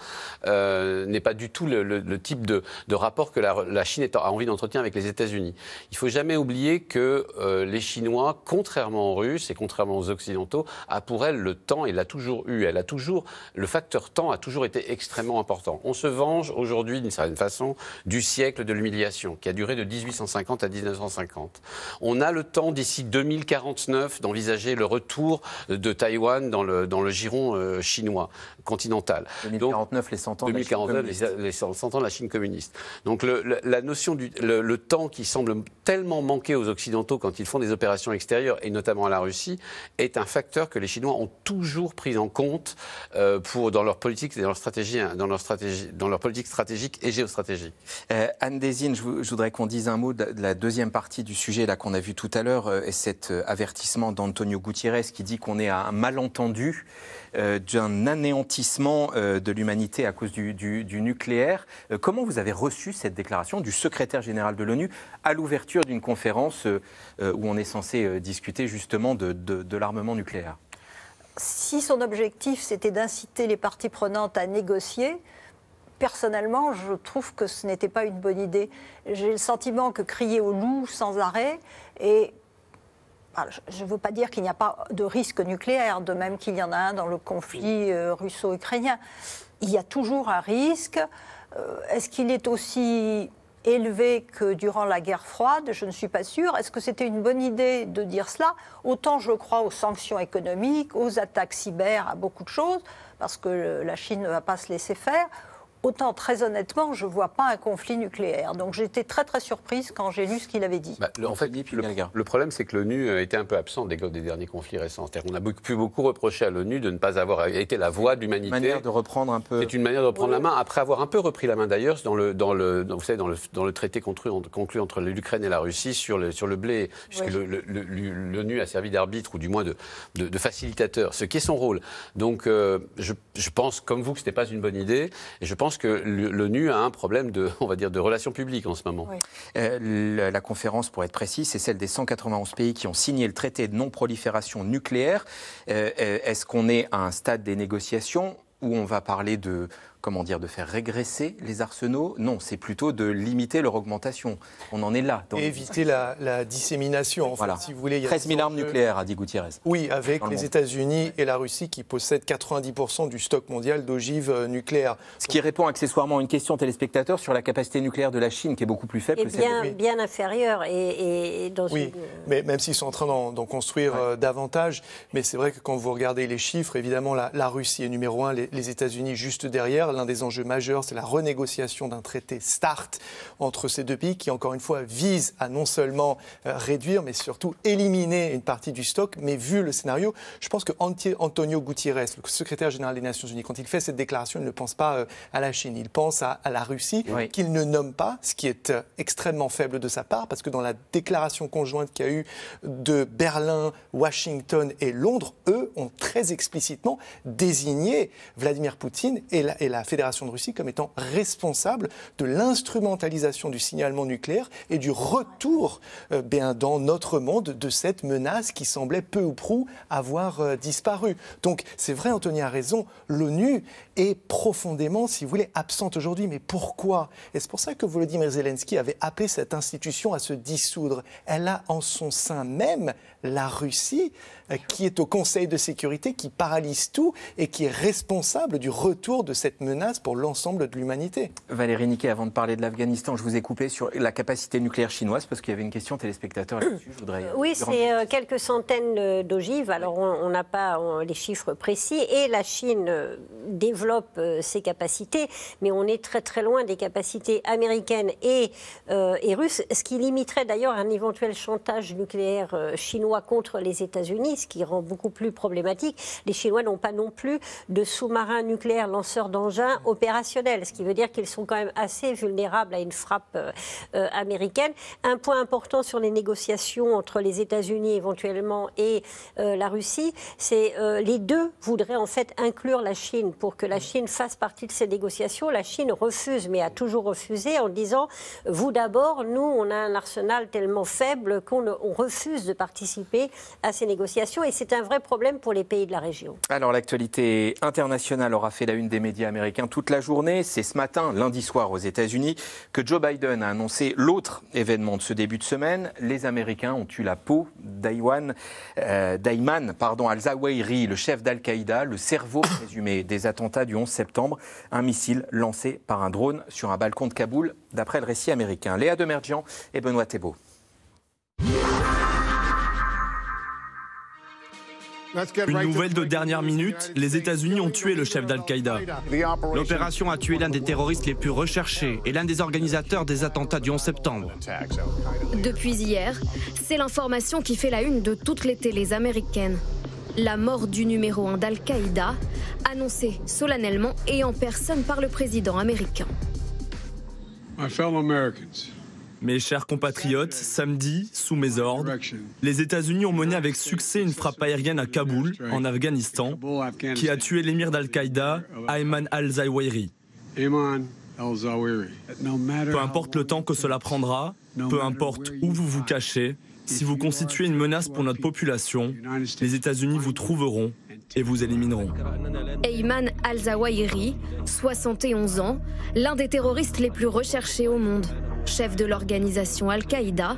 euh, n'est pas du tout le, type de, rapport que la, Chine a envie d'entretenir avec les États-Unis. Il faut jamais oublier que euh, les Chinois, contrairement aux Russes et contrairement aux Occidentaux, a pour elle le temps, et l'a toujours eu. Elle a toujours, le facteur temps a toujours été extrêmement important. On se venge aujourd'hui d'une certaine façon, du siècle de l'humiliation, qui a duré de 1850 à 1950. On a le temps, d'ici 2049, d'envisager le retour de Taïwan dans le, giron euh, chinois continental. 2049, les 100 ans de la Chine communiste. Les, 100 ans de la Chine communiste. Donc le, la notion du le, temps qui semble tellement manquer aux Occidentaux quand ils font des opérations extérieures, et notamment à la Russie, est un facteur que les Chinois ont toujours pris en compte euh, pour, dans leur politique, dans leur stratégie, dans leur stratégie, dans leur politique stratégique et géostratégie. Euh, Anne Desine, je, voudrais qu'on dise un mot de, la deuxième partie du sujet là qu'on a vu tout à l'heure, euh, et cet euh, avertissement d'Antonio Gutiérrez qui dit qu'on est à un malentendu d'un anéantissement de l'humanité à cause du, nucléaire. comment vous avez reçu cette déclaration du secrétaire général de l'ONU à l'ouverture d'une conférence où on est censé discuter justement de l'armement nucléaire? Si son objectif c'était d'inciter les parties prenantes à négocier, personnellement, je trouve que ce n'était pas une bonne idée. J'ai le sentiment que crier au loup sans arrêt et je ne veux pas dire qu'il n'y a pas de risque nucléaire, de même qu'il y en a un dans le conflit euh, russo-ukrainien. Il y a toujours un risque. Euh, est-ce qu'il est aussi élevé que durant la guerre froide? Je ne suis pas sûre. Est-ce que c'était une bonne idée de dire cela? Autant je crois aux sanctions économiques, aux attaques cyber, à beaucoup de choses, parce que la Chine ne va pas se laisser faire. Autant, très honnêtement, je ne vois pas un conflit nucléaire. Donc j'étais très très surprise quand j'ai lu ce qu'il avait dit. Bah, en fait, le, problème, c'est que l'ONU euh, était un peu absent des, des derniers conflits récents. On a pu beaucoup reprocher à l'ONU de ne pas avoir été la voix de l'humanité. C'est une manière de reprendre un peu. C'est une manière de reprendre la main, après avoir un peu repris la main d'ailleurs dans le, dans le, vous savez, dans le, dans le traité conclu, conclu entre l'Ukraine et la Russie sur le, sur le blé, puisque l'ONU a servi d'arbitre ou du moins de, de, facilitateur, ce qui est son rôle. Donc euh, je, je, pense, comme vous, que ce n'était pas une bonne idée. Et je pense pense que l'ONU a un problème de, on va dire, de relations publiques en ce moment. Euh, la, conférence, pour être précis, c'est celle des 191 pays qui ont signé le traité de non-prolifération nucléaire. Euh, euh, est-ce qu'on est à un stade des négociations où on va parler de comment dire, de faire régresser les arsenaux. Non, c'est plutôt de limiter leur augmentation. On en est là. éviter la, dissémination, en voilà. si vous voulez. 13 000 armes nucléaires, a dit Gutiérrez. Oui, avec les États-Unis et la Russie qui possèdent 90% du stock mondial d'ogives euh, nucléaires. Ce qui répond accessoirement à une question téléspectateur sur la capacité nucléaire de la Chine, qui est beaucoup plus faible et que bien, celle bien inférieure. Et, dans oui, mais même s'ils sont en train d'en construire euh, davantage. Mais c'est vrai que quand vous regardez les chiffres, évidemment, la, Russie est numéro un, les, les États-Unis juste derrière l'un des enjeux majeurs, c'est la renégociation d'un traité START entre ces deux pays qui, encore une fois, vise à non seulement euh, réduire, mais surtout éliminer une partie du stock. Mais vu le scénario, je pense que Antonio Gutiérrez, le secrétaire général des Nations Unies, quand il fait cette déclaration, il ne pense pas euh, à la Chine, il pense à, la Russie, qu'il ne nomme pas, ce qui est euh, extrêmement faible de sa part, parce que dans la déclaration conjointe qu'il y a eu de Berlin, Washington et Londres, eux ont très explicitement désigné Vladimir Poutine et la, et la Fédération de Russie comme étant responsable de l'instrumentalisation du signalement nucléaire et du retour euh, dans notre monde de cette menace qui semblait peu ou prou avoir euh, disparu. Donc c'est vrai, Anthony a raison, l'ONU est profondément, si vous voulez, absente aujourd'hui. Mais pourquoi? Et c'est pour ça que Volodymyr Zelensky avait appelé cette institution à se dissoudre. Elle a en son sein même la Russie, qui est au Conseil de sécurité, qui paralyse tout et qui est responsable du retour de cette menace pour l'ensemble de l'humanité. Valérie Niquet, avant de parler de l'Afghanistan, je vous ai coupé sur la capacité nucléaire chinoise parce qu'il y avait une question téléspectateur là-dessus. Voudrais... Oui, c'est euh, quelques centaines d'ogives. Alors, on n'a pas les chiffres précis. Et la Chine euh, développe ses capacités, mais on est très très loin des capacités américaines et, et russes, ce qui limiterait d'ailleurs un éventuel chantage nucléaire chinois contre les États-Unis, ce qui rend beaucoup plus problématique. Les Chinois n'ont pas non plus de sous-marins nucléaires lanceurs d'engins opérationnels, ce qui veut dire qu'ils sont quand même assez vulnérables à une frappe euh, euh, américaine. Un point important sur les négociations entre les États-Unis éventuellement et euh, la Russie, c'est les deux voudraient en fait inclure la Chine pour que la Chine fasse partie de ces négociations. La Chine refuse, mais a toujours refusé en disant vous d'abord, nous on a un arsenal tellement faible qu'on refuse de participer à ces négociations et c'est un vrai problème pour les pays de la région. Alors l'actualité internationale aura fait la une des médias américains toute la journée. C'est ce matin, lundi soir aux États-Unis, que Joe Biden a annoncé l'autre événement de ce début de semaine. Les Américains ont eu la peau d'Ayman euh, pardon, al-Zawahiri, le chef d'Al-Qaïda, le cerveau présumé des attentats du 11 septembre, un missile lancé par un drone sur un balcon de Kaboul, d'après le récit américain. Léa Demergian et Benoît Thébault. Une nouvelle de dernière minute, les États-Unis ont tué le chef d'Al-Qaïda. L'opération a tué l'un des terroristes les plus recherchés et l'un des organisateurs des attentats du 11 septembre. Depuis hier, c'est l'information qui fait la une de toutes les télés américaines. La mort du numéro 1 d'Al-Qaïda, annoncée solennellement et en personne par le président américain. Mes chers compatriotes, samedi, sous mes ordres, les États-Unis ont mené avec succès une frappe aérienne à Kaboul, en Afghanistan, qui a tué l'émir d'Al-Qaïda, Ayman al-Zawahiri. Peu importe le temps que cela prendra, peu importe où vous vous cachez, si vous constituez une menace pour notre population, les États-Unis vous trouveront et vous élimineront. Ayman al-Zawahiri, 71 ans, l'un des terroristes les plus recherchés au monde. Chef de l'organisation Al-Qaïda,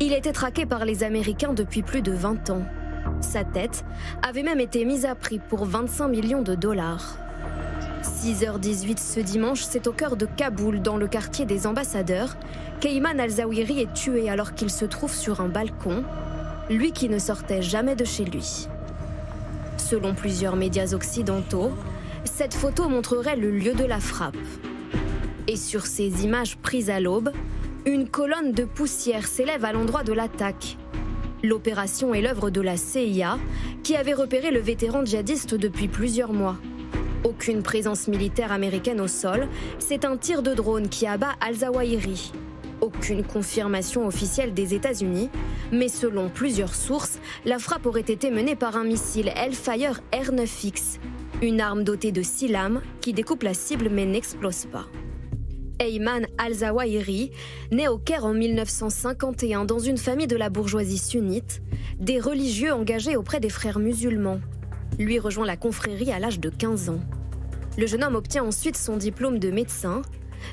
il était traqué par les Américains depuis plus de 20 ans. Sa tête avait même été mise à prix pour 25 millions de dollars. 6h18 ce dimanche, c'est au cœur de Kaboul, dans le quartier des ambassadeurs, qu'Ayman al-Zawahiri est tué alors qu'il se trouve sur un balcon, lui qui ne sortait jamais de chez lui. Selon plusieurs médias occidentaux, cette photo montrerait le lieu de la frappe. Et sur ces images prises à l'aube, une colonne de poussière s'élève à l'endroit de l'attaque. L'opération est l'œuvre de la CIA, qui avait repéré le vétéran djihadiste depuis plusieurs mois. Aucune présence militaire américaine au sol, c'est un tir de drone qui abat Al-Zawahiri. Aucune confirmation officielle des États-Unis, mais selon plusieurs sources, la frappe aurait été menée par un missile Hellfire R9X, une arme dotée de six lames qui découpe la cible mais n'explose pas. Ayman al-Zawahiri, né au Caire en 1951 dans une famille de la bourgeoisie sunnite, des religieux engagés auprès des frères musulmans. Lui rejoint la confrérie à l'âge de 15 ans. Le jeune homme obtient ensuite son diplôme de médecin,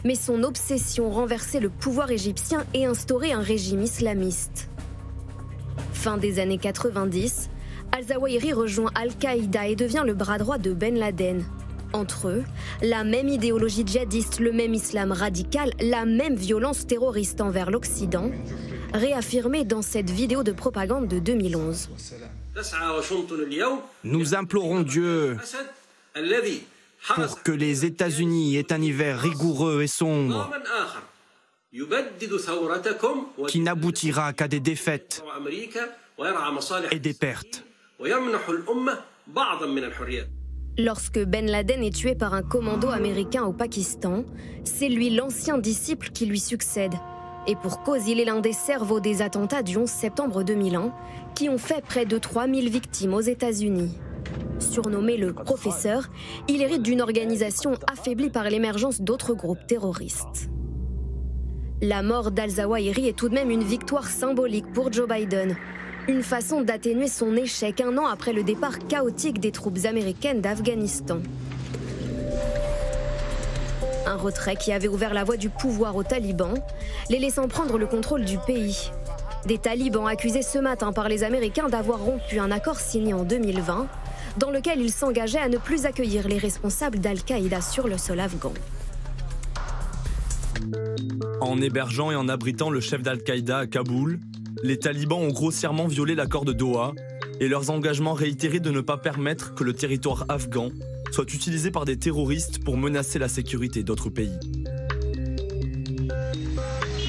mais son obsession renverser le pouvoir égyptien et instaurer un régime islamiste. Fin des années 90, al-Zawahiri rejoint Al-Qaïda et devient le bras droit de Ben Laden, entre eux, la même idéologie djihadiste, le même islam radical, la même violence terroriste envers l'Occident, réaffirmée dans cette vidéo de propagande de 2011. Nous implorons Dieu pour que les États-Unis aient un hiver rigoureux et sombre qui n'aboutira qu'à des défaites et des pertes. Lorsque Ben Laden est tué par un commando américain au Pakistan, c'est lui l'ancien disciple qui lui succède. Et pour cause, il est l'un des cerveaux des attentats du 11 septembre 2001 qui ont fait près de 3000 victimes aux États-Unis. Surnommé le professeur, il hérite d'une organisation affaiblie par l'émergence d'autres groupes terroristes. La mort d'Al-Zawahiri est tout de même une victoire symbolique pour Joe Biden, une façon d'atténuer son échec un an après le départ chaotique des troupes américaines d'Afghanistan. Un retrait qui avait ouvert la voie du pouvoir aux talibans, les laissant prendre le contrôle du pays. Des talibans accusés ce matin par les Américains d'avoir rompu un accord signé en 2020, dans lequel ils s'engageaient à ne plus accueillir les responsables d'Al-Qaïda sur le sol afghan. En hébergeant et en abritant le chef d'Al-Qaïda à Kaboul, les talibans ont grossièrement violé l'accord de Doha et leurs engagements réitérés de ne pas permettre que le territoire afghan soit utilisé par des terroristes pour menacer la sécurité d'autres pays.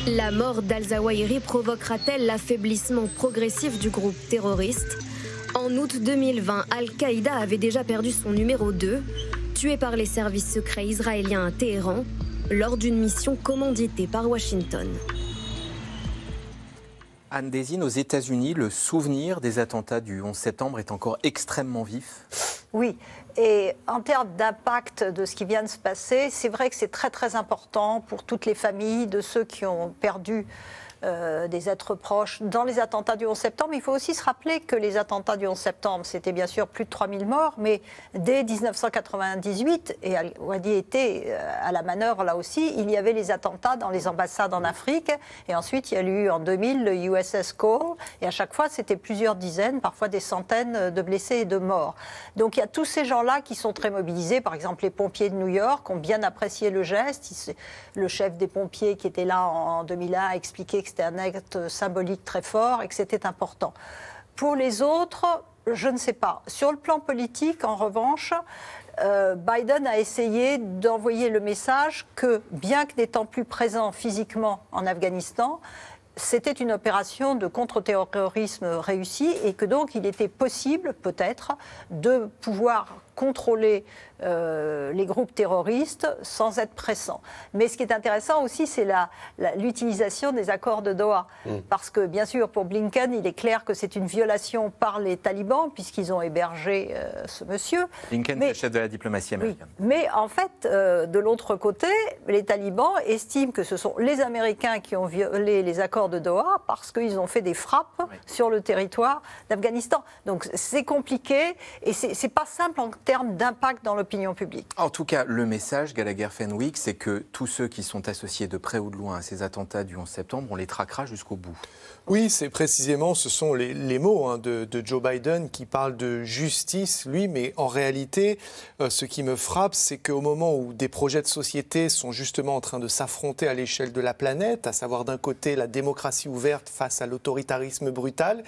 La mort d'Al-Zawahiri provoquera-t-elle l'affaiblissement progressif du groupe terroriste? En août 2020, Al-Qaïda avait déjà perdu son numéro 2, tué par les services secrets israéliens à Téhéran lors d'une mission commanditée par Washington. Anne Désine, aux États-Unis, le souvenir des attentats du 11 septembre est encore extrêmement vif. Oui, et en termes d'impact de ce qui vient de se passer, c'est vrai que c'est très très important pour toutes les familles de ceux qui ont perdu euh, des êtres proches dans les attentats du 11 septembre. Il faut aussi se rappeler que les attentats du 11 septembre, c'était bien sûr plus de 3000 morts, mais dès 1998, et Wadi était euh, à la manœuvre là aussi, il y avait les attentats dans les ambassades en Afrique, et ensuite il y a eu en 2000 le USS Cole, et à chaque fois c'était plusieurs dizaines, parfois des centaines de blessés et de morts. Donc il y a tous ces gens-là qui sont très mobilisés, par exemple les pompiers de New York ont bien apprécié le geste, le chef des pompiers qui était là en 2001 a expliqué que c'était un acte symbolique très fort et que c'était important. Pour les autres, je ne sais pas. Sur le plan politique, en revanche, euh, Biden a essayé d'envoyer le message que, bien que n'étant plus présent physiquement en Afghanistan, c'était une opération de contre-terrorisme réussie et que donc il était possible, peut-être, de pouvoir contrôler euh, les groupes terroristes sans être pressants. Mais ce qui est intéressant aussi, c'est l'utilisation des accords de Doha. Mm. Parce que, bien sûr, pour Blinken, il est clair que c'est une violation par les talibans, puisqu'ils ont hébergé euh, ce monsieur. Blinken, mais, chef de la diplomatie américaine. Mais en fait, euh, de l'autre côté, les talibans estiment que ce sont les Américains qui ont violé les accords de Doha parce qu'ils ont fait des frappes sur le territoire d'Afghanistan. Donc c'est compliqué et c'est pas simple en termes d'impact dans l'opinion En tout cas, le message, Gallagher Fenwick, c'est que tous ceux qui sont associés de près ou de loin à ces attentats du 11 septembre, on les traquera jusqu'au bout. Oui, c'est précisément, ce sont les, mots hein, de, Joe Biden qui parle de justice, lui, mais en réalité, euh, ce qui me frappe, c'est qu'au moment où des projets de société sont justement en train de s'affronter à l'échelle de la planète, à savoir d'un côté la démocratie ouverte face à l'autoritarisme brutal,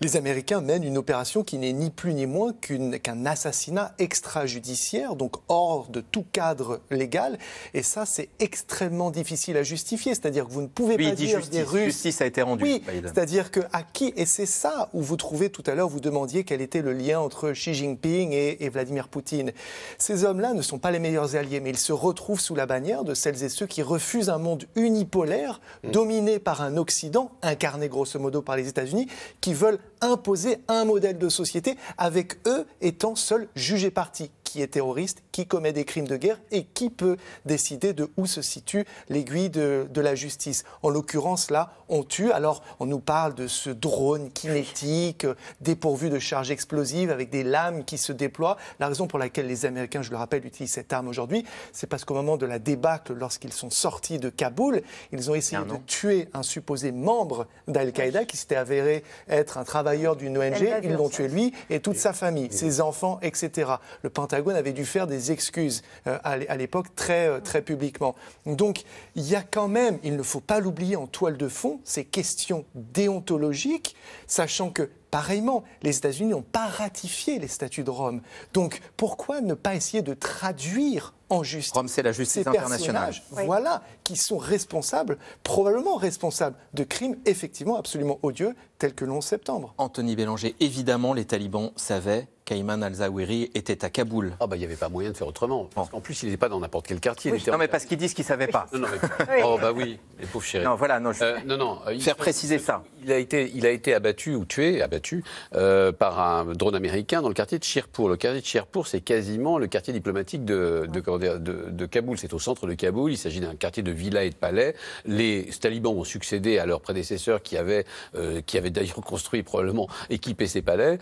les Américains mènent une opération qui n'est ni plus ni moins qu'un assassinat extrajudiciaire, donc hors de tout cadre légal, et ça, c'est extrêmement difficile à justifier, c'est-à-dire que vous ne pouvez pas dire justice, des Russes... Justice a été rendue. C'est-à-dire que à qui et c'est ça où vous trouvez tout à l'heure, vous demandiez quel était le lien entre Xi Jinping et, Vladimir Poutine. Ces hommes-là ne sont pas les meilleurs alliés, mais ils se retrouvent sous la bannière de celles et ceux qui refusent un monde unipolaire, mm. dominé par un Occident, incarné grosso modo par les États-Unis, qui veulent imposer un modèle de société avec eux étant seuls jugés partis qui est terroriste, qui commet des crimes de guerre et qui peut décider de où se situe l'aiguille de, la justice. En l'occurrence, là, on tue. Alors, on nous parle de ce drone kinétique dépourvu de charges explosives avec des lames qui se déploient. La raison pour laquelle les Américains, je le rappelle, utilisent cette arme aujourd'hui, c'est parce qu'au moment de la débâcle, lorsqu'ils sont sortis de Kaboul, ils ont essayé de tuer un supposé membre d'Al-Qaïda qui s'était avéré être un travailleur d'une ONG. Ils l'ont tué lui et toute sa famille, ses enfants, etc. Le Pentagone avait dû faire des excuses euh, à l'époque très, euh, très publiquement. Donc il y a quand même, il ne faut pas l'oublier en toile de fond, ces questions déontologiques, sachant que Pareillement, les États-Unis n'ont pas ratifié les statuts de Rome. Donc pourquoi ne pas essayer de traduire en justice Rome, c'est la justice internationale. Voilà, qui sont responsables, probablement responsables de crimes effectivement absolument odieux tels que le 11 septembre. Anthony Bélanger, évidemment, les talibans savaient qu'Ayman al-Zawahiri était à Kaboul. Ah bah il n'y avait pas moyen de faire autrement. Parce qu'en plus, il n'était pas dans n'importe quel quartier. non, mais parce qu'ils disent qu'ils ne savaient pas. Non, non, mais... Oh bah oui, les pauvres chéris. Non, voilà, non, euh, non, non. Faire préciser ça. Il a, été, il a été abattu ou tué, abattu, euh, par un drone américain dans le quartier de Shirpur. Le quartier de Shirpur, c'est quasiment le quartier diplomatique de, de, de, de Kaboul. C'est au centre de Kaboul. Il s'agit d'un quartier de villas et de palais. Les talibans ont succédé à leurs prédécesseurs qui avaient, euh, qui avaient d'ailleurs construit probablement équipé ces palais.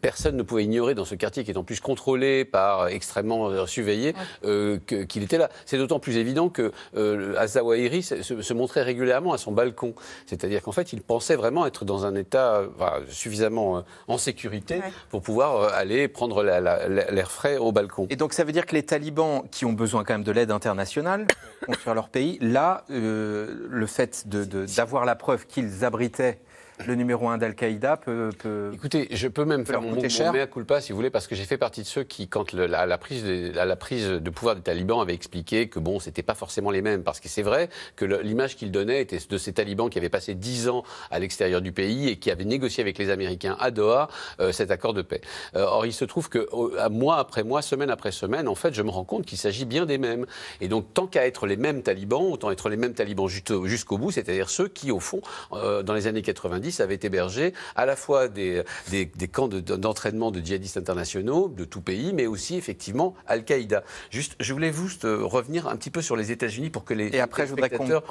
personne ne pouvait ignorer dans ce quartier qui est en plus contrôlé par extrêmement euh, surveillé, euh, qu'il était là. C'est d'autant plus évident que euh, Azawahiri se, montrait régulièrement à son balcon. C'est-à-dire qu'en fait, il pensait vraiment être dans un état suffisamment en sécurité pour pouvoir aller prendre l'air frais au balcon. Et donc ça veut dire que les talibans, qui ont besoin quand même de l'aide internationale pour construire leur pays, là, le fait d'avoir la preuve qu'ils abritaient le numéro 1 d'Al-Qaïda peut, Écoutez, je peux même faire mon, mon mea culpa, si vous voulez, parce que j'ai fait partie de ceux qui, quand la, prise de, la, prise de pouvoir des talibans, avaient expliqué que bon, c'était pas forcément les mêmes. Parce que c'est vrai que l'image qu'ils donnaient était de ces talibans qui avaient passé 10 ans à l'extérieur du pays et qui avaient négocié avec les Américains à Doha euh, cet accord de paix. Euh, or, il se trouve que mois après mois, semaine après semaine, en fait, je me rends compte qu'il s'agit bien des mêmes. Et donc, tant qu'à être les mêmes talibans, autant être les mêmes talibans jusqu'au bout, c'est-à-dire ceux qui, au fond, euh, dans les années 90, avait hébergé à la fois des, des, camps d'entraînement de, djihadistes internationaux de tout pays, mais aussi effectivement Al-Qaïda. Juste, je voulais juste euh, revenir un petit peu sur les États-Unis pour que les et après, spectateurs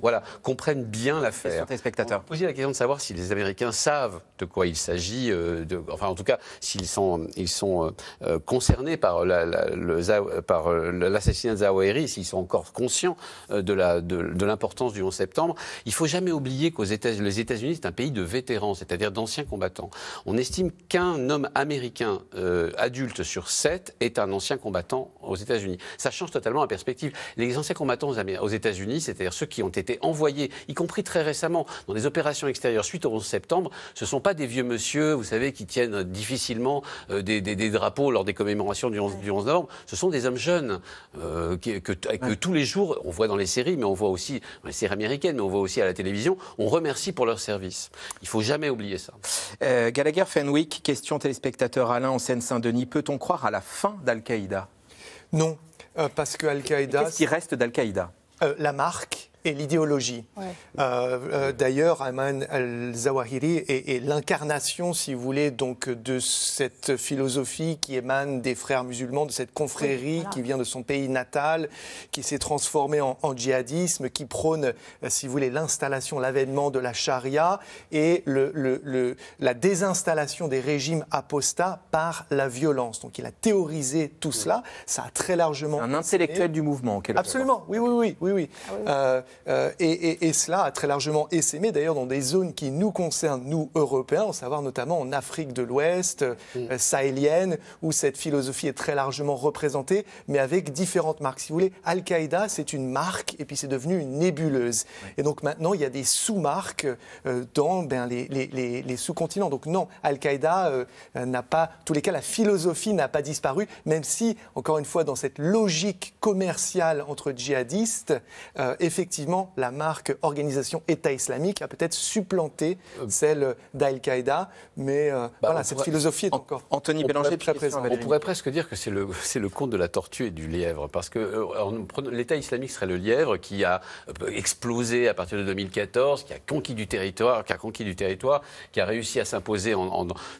voilà, comprennent bien l'affaire. spectateurs. Poser la question de savoir si les Américains savent de quoi il s'agit, euh, enfin en tout cas s'ils sont, ils sont euh, concernés par l'assassinat de Zawahiri, s'ils sont encore conscients de l'importance de, du 11 septembre. Il faut jamais oublier qu'aux États, les États-Unis c'est un pays de vétérans, c'est-à-dire d'anciens combattants. On estime qu'un homme américain euh, adulte sur sept est un ancien combattant aux États-Unis. Ça change totalement la perspective. Les anciens combattants aux États-Unis, c'est-à-dire ceux qui ont été envoyés, y compris très récemment, dans des opérations extérieures suite au 11 septembre, ce ne sont pas des vieux monsieur, vous savez, qui tiennent difficilement euh, des, drapeaux lors des commémorations du 11, novembre. Ce sont des hommes jeunes euh, que, que, tous les jours, on voit dans les séries, mais on voit aussi dans les séries américaines, mais on voit aussi à la télévision, on remercie pour leur service. Il faut jamais oublier ça. Euh, Gallagher Fenwick, question téléspectateur Alain en Seine-Saint-Denis. Peut-on croire à la fin d'Al-Qaïda? Non, parce que Al-Qaïda. Qu'est-ce qui reste d'Al-Qaïda? La marque et l'idéologie. Euh, euh, d'ailleurs, Ayman al-Zawahiri est, l'incarnation, si vous voulez, donc, de cette philosophie qui émane des frères musulmans, de cette confrérie qui vient de son pays natal, qui s'est transformée en, djihadisme, qui prône, euh, si vous voulez, l'installation, l'avènement de la charia et le, le, la désinstallation des régimes apostats par la violence. Donc il a théorisé tout cela. Ça a très largement. Un intellectuel du mouvement, en Absolument, oui, oui, oui. oui, oui. Ah euh, et, cela a très largement essaimé d'ailleurs dans des zones qui nous concernent, nous Européens, à savoir notamment en Afrique de l'Ouest, euh, sahélienne, où cette philosophie est très largement représentée, mais avec différentes marques. Si vous voulez, Al-Qaïda, c'est une marque et puis c'est devenu une nébuleuse. Et donc maintenant, il y a des sous-marques euh, dans ben, les, sous-continents. Donc non, Al-Qaïda n'a pas, en tous les cas, la philosophie n'a pas disparu, même si, encore une fois, dans cette logique commerciale entre djihadistes, effectivement, la marque organisation État islamique a peut-être supplanté euh, celle d'Al-Qaïda, mais euh, bah, voilà, cette philosophie est encore. Anthony Bélanger, très présent. On pourrait presque dire que c'est le, le conte de la tortue et du lièvre, parce que euh, l'État islamique serait le lièvre qui a explosé à partir de 2014, qui a conquis du territoire, qui a conquis du territoire, qui a réussi à s'imposer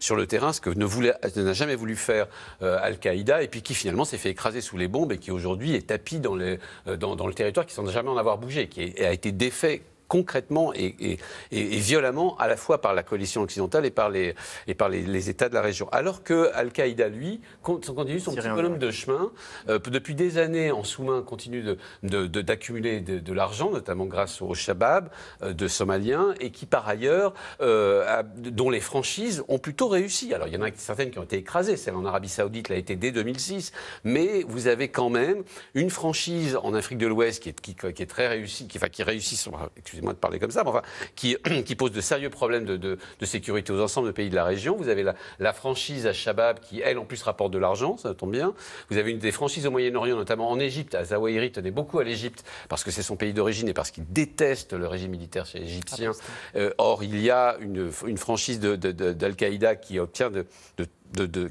sur le terrain, ce que ne n'a jamais voulu faire Al-Qaïda, et puis qui finalement s'est fait écraser sous les bombes et qui aujourd'hui est tapis dans, les, dans, dans le territoire, qui sans jamais en avoir bougé, qui a été défait concrètement et, violemment à la fois par la coalition occidentale et par les, et par les, États de la région. Alors que Al-Qaïda, lui, continue son petit bonhomme de chemin. Euh, depuis des années, en sous-main, continue d'accumuler de, de, l'argent, notamment grâce au Shabab euh, de Somaliens, et qui, par ailleurs, euh, dont les franchises ont plutôt réussi. Alors, il y en a certaines qui ont été écrasées. Celle en Arabie Saoudite l'a été dès 2006. Mais vous avez quand même une franchise en Afrique de l'Ouest qui est, qui, est très réussie, qui, enfin, qui réussit, excusez moi de parler comme ça, mais enfin, qui, qui pose de sérieux problèmes de, de, sécurité aux ensembles de pays de la région. Vous avez la, la franchise à Shabab qui, elle, en plus, rapporte de l'argent, ça tombe bien. Vous avez une des franchises au Moyen-Orient, notamment en Égypte. Zawahiri tenait beaucoup à l'Égypte parce que c'est son pays d'origine et parce qu'il déteste le régime militaire chez égyptien. Ah, euh, or, il y a une, une franchise d'Al-Qaïda qui obtient de, de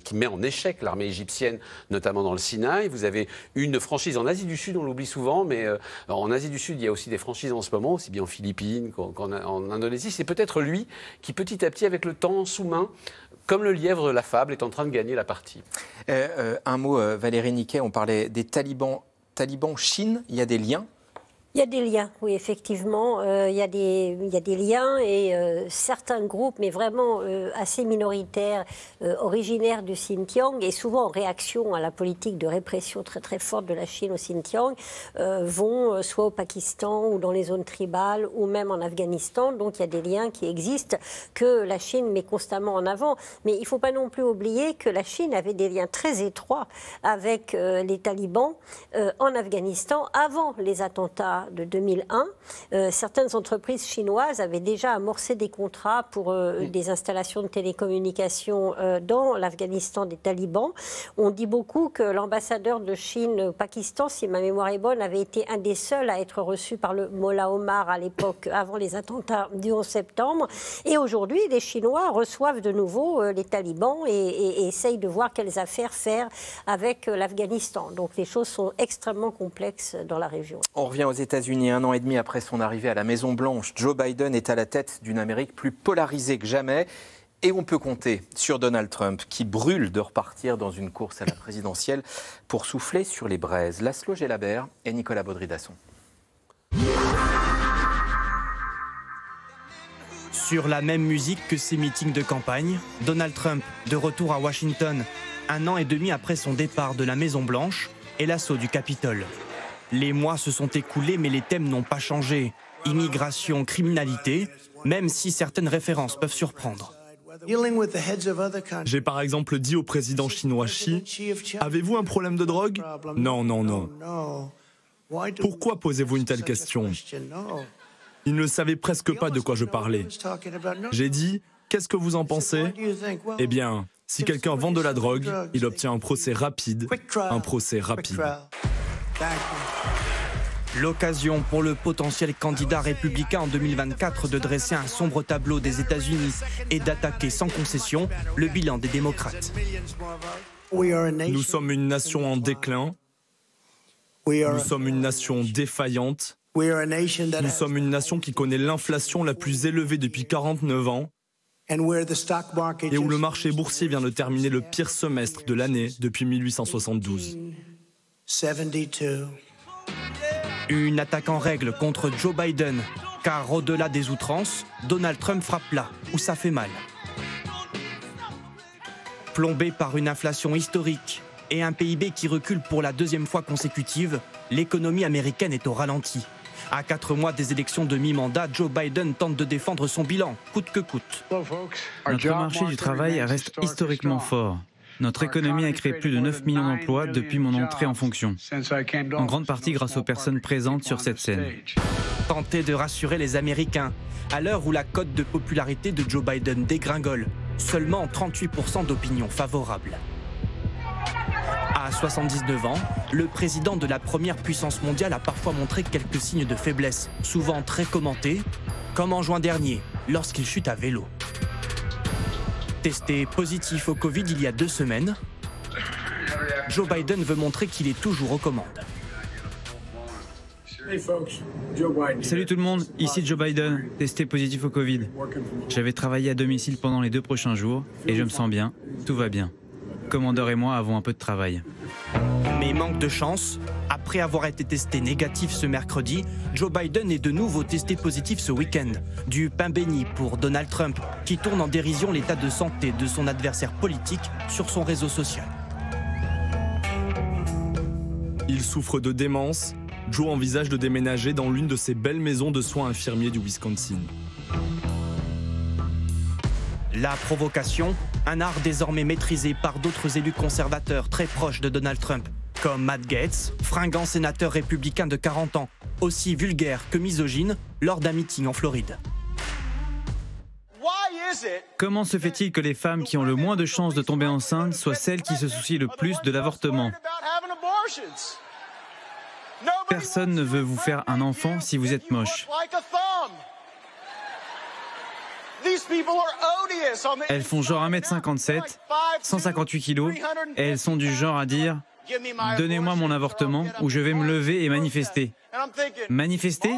qui met en échec l'armée égyptienne, notamment dans le Sinaï. Vous avez une franchise en Asie du Sud, on l'oublie souvent, mais euh, en Asie du Sud, il y a aussi des franchises en ce moment, aussi bien en Philippines qu'en Indonésie. C'est peut-être lui qui, petit à petit, avec le temps sous-main, comme le lièvre la fable, est en train de gagner la partie. Euh, euh, un mot, Valérie Niquet, on parlait des talibans. Talibans Chine, il y a des liens il y a des liens, oui, effectivement. Euh, il, y a des, liens et euh, certains groupes, mais vraiment euh, assez minoritaires, originaires du Xinjiang et souvent en réaction à la politique de répression très très forte de la Chine au Xinjiang, vont soit au Pakistan ou dans les zones tribales ou même en Afghanistan. Donc il y a des liens qui existent que la Chine met constamment en avant. Mais il ne faut pas non plus oublier que la Chine avait des liens très étroits avec les talibans en Afghanistan avant les attentats de 2001, euh, certaines entreprises chinoises avaient déjà amorcé des contrats pour euh, des installations de télécommunications euh, dans l'Afghanistan des talibans. On dit beaucoup que l'ambassadeur de Chine au Pakistan, si ma mémoire est bonne, avait été un des seuls à être reçu par le Mollah Omar à l'époque, avant les attentats du 11 septembre. Et aujourd'hui, les Chinois reçoivent de nouveau les talibans et, et essayent de voir quelles affaires faire avec l'Afghanistan. Donc les choses sont extrêmement complexes dans la région. On revient aux États Un an et demi après son arrivée à la Maison-Blanche, Joe Biden est à la tête d'une Amérique plus polarisée que jamais. Et on peut compter sur Donald Trump, qui brûle de repartir dans une course à la présidentielle pour souffler sur les braises. Laszlo Gelabert et Nicolas Baudry-Dasson. Sur la même musique que ses meetings de campagne, Donald Trump, de retour à Washington, un an et demi après son départ de la Maison-Blanche et l'assaut du Capitole. Les mois se sont écoulés, mais les thèmes n'ont pas changé. Immigration, criminalité, même si certaines références peuvent surprendre. J'ai par exemple dit au président chinois Xi, avez-vous un problème de drogue? Non, non, non. Pourquoi posez-vous une telle question Il ne savait presque pas de quoi je parlais. J'ai dit, qu'est-ce que vous en pensez? Eh bien, si quelqu'un vend de la drogue, il obtient un procès rapide, un procès rapide. L'occasion pour le potentiel candidat républicain en 2024 de dresser un sombre tableau des États-Unis et d'attaquer sans concession le bilan des démocrates. Nous sommes une nation en déclin Nous sommes une nation défaillante. Nous sommes une nation qui connaît l'inflation la plus élevée depuis 49 ans et où le marché boursier vient de terminer le pire semestre de l'année depuis 1872. Une attaque en règle contre Joe Biden, car au-delà des outrances, Donald Trump frappe là, où ça fait mal. Plombé par une inflation historique et un PIB qui recule pour la deuxième fois consécutive, l'économie américaine est au ralenti. À quatre mois des élections de mi-mandat, Joe Biden tente de défendre son bilan, coûte que coûte. Notre marché du travail reste historiquement fort. Notre économie a créé plus de 9 millions d'emplois depuis mon entrée en fonction, en grande partie grâce aux personnes présentes sur cette scène. Tenter de rassurer les Américains, à l'heure où la cote de popularité de Joe Biden dégringole, seulement 38% d'opinion favorable. À 79 ans, le président de la première puissance mondiale a parfois montré quelques signes de faiblesse, souvent très commentés, comme en juin dernier, lorsqu'il chute à vélo. Testé positif au Covid il y a deux semaines, Joe Biden veut montrer qu'il est toujours aux commandes. Salut tout le monde, ici Joe Biden, testé positif au Covid. J'avais travaillé à domicile pendant les deux prochains jours et je me sens bien, tout va bien. Commandeur et moi avons un peu de travail. Mais manque de chance, après avoir été testé négatif ce mercredi, Joe Biden est de nouveau testé positif ce week-end. Du pain béni pour Donald Trump, qui tourne en dérision l'état de santé de son adversaire politique sur son réseau social. Il souffre de démence. Joe envisage de déménager dans l'une de ses belles maisons de soins infirmiers du Wisconsin. La provocation, un art désormais maîtrisé par d'autres élus conservateurs très proches de Donald Trump, comme Matt Gaetz, fringant sénateur républicain de 40 ans, aussi vulgaire que misogyne, lors d'un meeting en Floride. Comment se fait-il que les femmes qui ont le moins de chances de tomber enceintes soient celles qui se soucient le plus de l'avortement? Personne ne veut vous faire un enfant si vous êtes moche. Elles font genre 1m57, 158 kg, et elles sont du genre à dire Donnez-moi mon avortement ou je vais me lever et manifester. Manifester?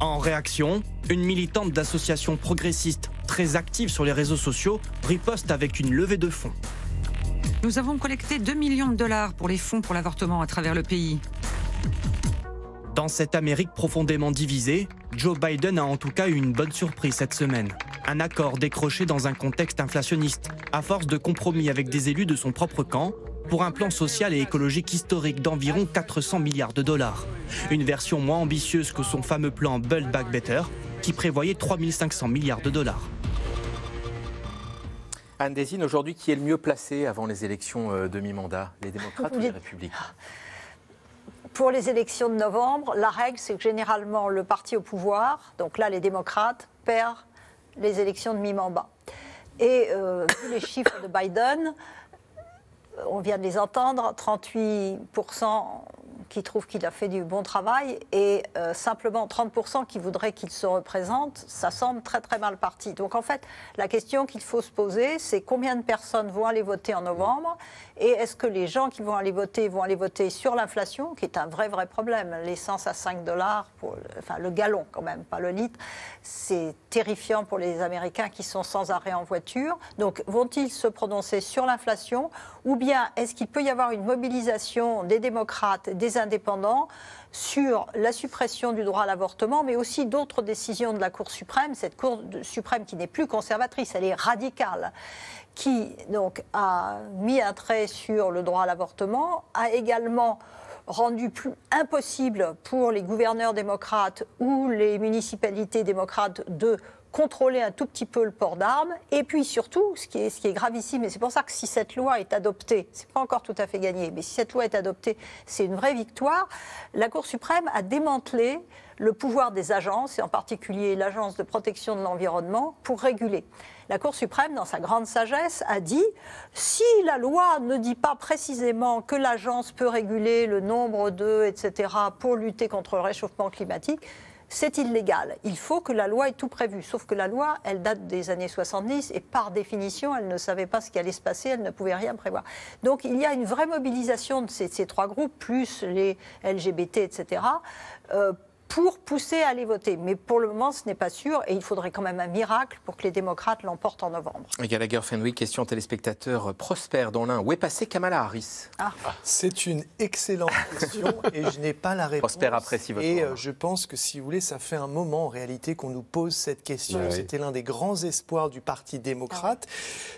En réaction, une militante d'association progressiste très active sur les réseaux sociaux riposte avec une levée de fonds. Nous avons collecté 2 millions de dollars pour les fonds pour l'avortement à travers le pays. Dans cette Amérique profondément divisée, Joe Biden a en tout cas eu une bonne surprise cette semaine. Un accord décroché dans un contexte inflationniste, à force de compromis avec des élus de son propre camp, pour un plan social et écologique historique d'environ 400 milliards de dollars. Une version moins ambitieuse que son fameux plan Build Back Better, qui prévoyait 3500 milliards de dollars. Anne Désine, aujourd'hui, qui est le mieux placé avant les élections euh, de mi-mandat Les démocrates ou les républicains? Pour les élections de novembre, la règle, c'est que généralement, le parti au pouvoir, donc là, les démocrates, perd les élections de mi-mandat. Et euh, les chiffres de Biden, on vient de les entendre, 38% qui trouvent qu'il a fait du bon travail et euh, simplement 30% qui voudraient qu'il se représente, ça semble très très mal parti. Donc en fait, la question qu'il faut se poser, c'est combien de personnes vont aller voter en novembre et est-ce que les gens qui vont aller voter vont aller voter sur l'inflation, qui est un vrai vrai problème. L'essence à 5 dollars, enfin le gallon quand même, pas le litre, c'est terrifiant pour les Américains qui sont sans arrêt en voiture. Donc vont-ils se prononcer sur l'inflation ou bien est-ce qu'il peut y avoir une mobilisation des démocrates, des indépendants sur la suppression du droit à l'avortement, mais aussi d'autres décisions de la Cour suprême, cette Cour suprême qui n'est plus conservatrice, elle est radicale, qui donc a mis un trait sur le droit à l'avortement, a également rendu plus impossible pour les gouverneurs démocrates ou les municipalités démocrates de contrôler un tout petit peu le port d'armes. Et puis surtout, ce qui est, gravissime, et c'est pour ça que si cette loi est adoptée, c'est pas encore tout à fait gagné, mais si cette loi est adoptée, c'est une vraie victoire. La Cour suprême a démantelé le pouvoir des agences, et en particulier l'Agence de protection de l'environnement, pour réguler. La Cour suprême, dans sa grande sagesse, a dit si la loi ne dit pas précisément que l'agence peut réguler le nombre d'œufs, etc., pour lutter contre le réchauffement climatique, c'est illégal. Il faut que la loi ait tout prévu. Sauf que la loi, elle date des années 70 et par définition, elle ne savait pas ce qui allait se passer, elle ne pouvait rien prévoir. Donc il y a une vraie mobilisation de ces, trois groupes, plus les LGBT, etc. pour pousser à aller voter. Mais pour le moment, ce n'est pas sûr et il faudrait quand même un miracle pour que les démocrates l'emportent en novembre. Gallagher Fenwick, question téléspectateur Prosper dans l'un. Où est passé Kamala Harris? Ah. C'est une excellente question et je n'ai pas la réponse. Prosper apprécie votre Et euh, je pense que si vous voulez, ça fait un moment en réalité qu'on nous pose cette question. C'était l'un des grands espoirs du Parti démocrate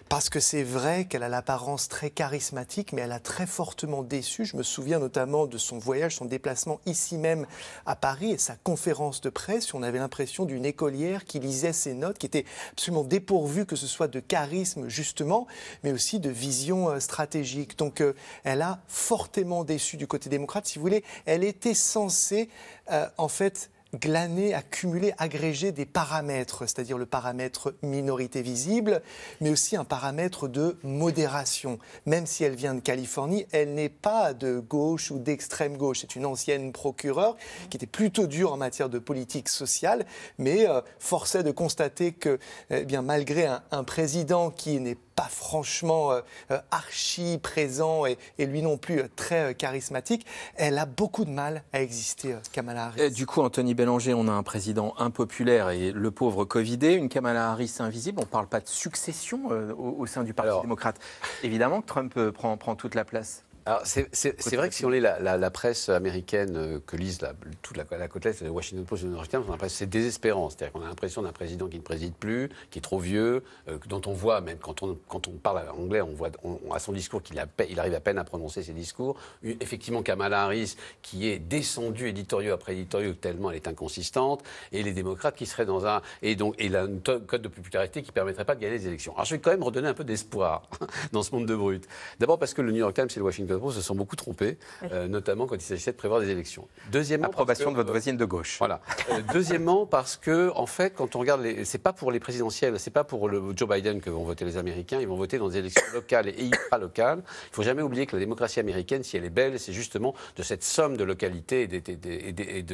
parce que c'est vrai qu'elle a l'apparence très charismatique, mais elle a très fortement déçu. Je me souviens notamment de son voyage, son déplacement ici même à Paris sa conférence de presse, on avait l'impression d'une écolière qui lisait ses notes, qui était absolument dépourvue, que ce soit de charisme justement, mais aussi de vision euh, stratégique. Donc euh, elle a fortement déçu du côté démocrate. Si vous voulez, elle était censée euh, en fait glaner, accumuler, agréger des paramètres, c'est-à-dire le paramètre minorité visible, mais aussi un paramètre de modération. Même si elle vient de Californie, elle n'est pas de gauche ou d'extrême gauche. C'est une ancienne procureure qui était plutôt dure en matière de politique sociale, mais euh, forçait de constater que, eh bien, malgré un, un président qui n'est pas franchement euh, euh, archi présent et, lui non plus euh, très charismatique, elle a beaucoup de mal à exister, Kamala Harris. du coup, Anthony Bélanger, on a un président impopulaire et le pauvre Covidé, une Kamala Harris invisible. On ne parle pas de succession au, sein du Parti démocrate. Évidemment que Trump prend, prend toute la place. Alors, c'est vrai que si on lit la, presse américaine euh, que lisent la, toute la, la côte est, le Washington Post le New York Times, c'est désespérant. C'est-à-dire qu'on a l'impression d'un président qui ne préside plus, qui est trop vieux, euh, dont on voit, même quand on, quand on parle anglais, on voit à son discours qu'il il arrive à peine à prononcer ses discours. Effectivement, Kamala Harris, qui est descendue éditoriaux après éditoriaux, tellement elle est inconsistante, et les démocrates qui seraient dans un. Et donc, et un code de popularité qui ne permettrait pas de gagner les élections. Alors, je vais quand même redonner un peu d'espoir dans ce monde de brut. D'abord parce que le New York Times et le Washington se sont beaucoup trompés, euh, notamment quand il s'agissait de prévoir des élections. Deuxièmement, approbation de votre voisine de gauche. Voilà. Euh, deuxièmement, parce que en fait, quand on regarde, les... c'est pas pour les présidentielles, c'est pas pour le Joe Biden que vont voter les Américains, ils vont voter dans des élections locales et ultra locales. Il faut jamais oublier que la démocratie américaine, si elle est belle, c'est justement de cette somme de localités et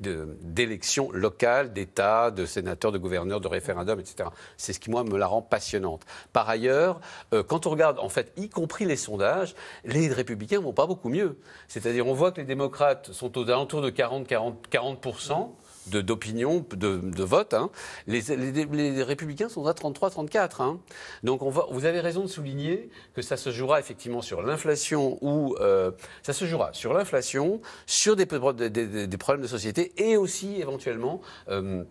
d'élections locales, d'États, de sénateurs, de gouverneurs, de référendums, etc. C'est ce qui moi me la rend passionnante. Par ailleurs, euh, quand on regarde en fait, y compris les sondages, les républicains vont pas beaucoup mieux. C'est-à-dire, on voit que les démocrates sont aux alentours de 40, 40, 40 d'opinion, de, vote. Hein. Les, républicains sont à 33-34. Hein. Donc on vous avez raison de souligner que ça se jouera effectivement sur l'inflation ou euh, ça se jouera sur l'inflation, sur des, des, problèmes de société et aussi éventuellement. Euh,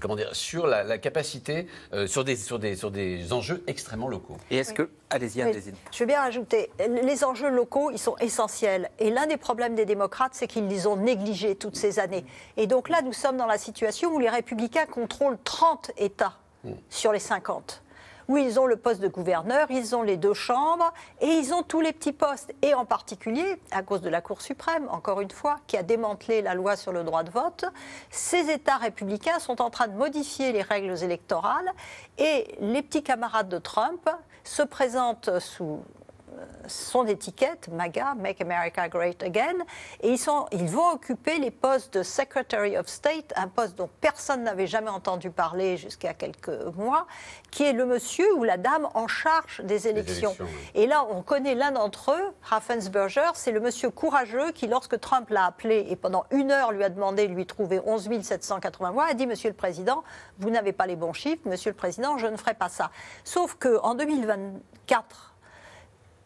comment dire, sur la, capacité, euh, sur, des, sur, des, sur des enjeux extrêmement locaux. Et est-ce que, allez-y, allez-y. Je veux bien rajouter, les enjeux locaux, ils sont essentiels. Et l'un des problèmes des démocrates, c'est qu'ils les ont négligés toutes ces années. Et donc là, nous sommes dans la situation où les républicains contrôlent 30 États hmm. sur les 50 où ils ont le poste de gouverneur, ils ont les deux chambres et ils ont tous les petits postes. Et en particulier, à cause de la Cour suprême, encore une fois, qui a démantelé la loi sur le droit de vote, ces États républicains sont en train de modifier les règles électorales et les petits camarades de Trump se présentent sous son étiquette, MAGA, Make America Great Again, et ils, sont, ils vont occuper les postes de Secretary of State, un poste dont personne n'avait jamais entendu parler jusqu'à quelques mois, qui est le monsieur ou la dame en charge des élections. Et là, on connaît l'un d'entre eux, Raffensberger, c'est le monsieur courageux qui, lorsque Trump l'a appelé et pendant une heure lui a demandé de lui trouver 11 780 voix, a dit Monsieur le Président, vous n'avez pas les bons chiffres, Monsieur le Président, je ne ferai pas ça. Sauf qu'en 2024,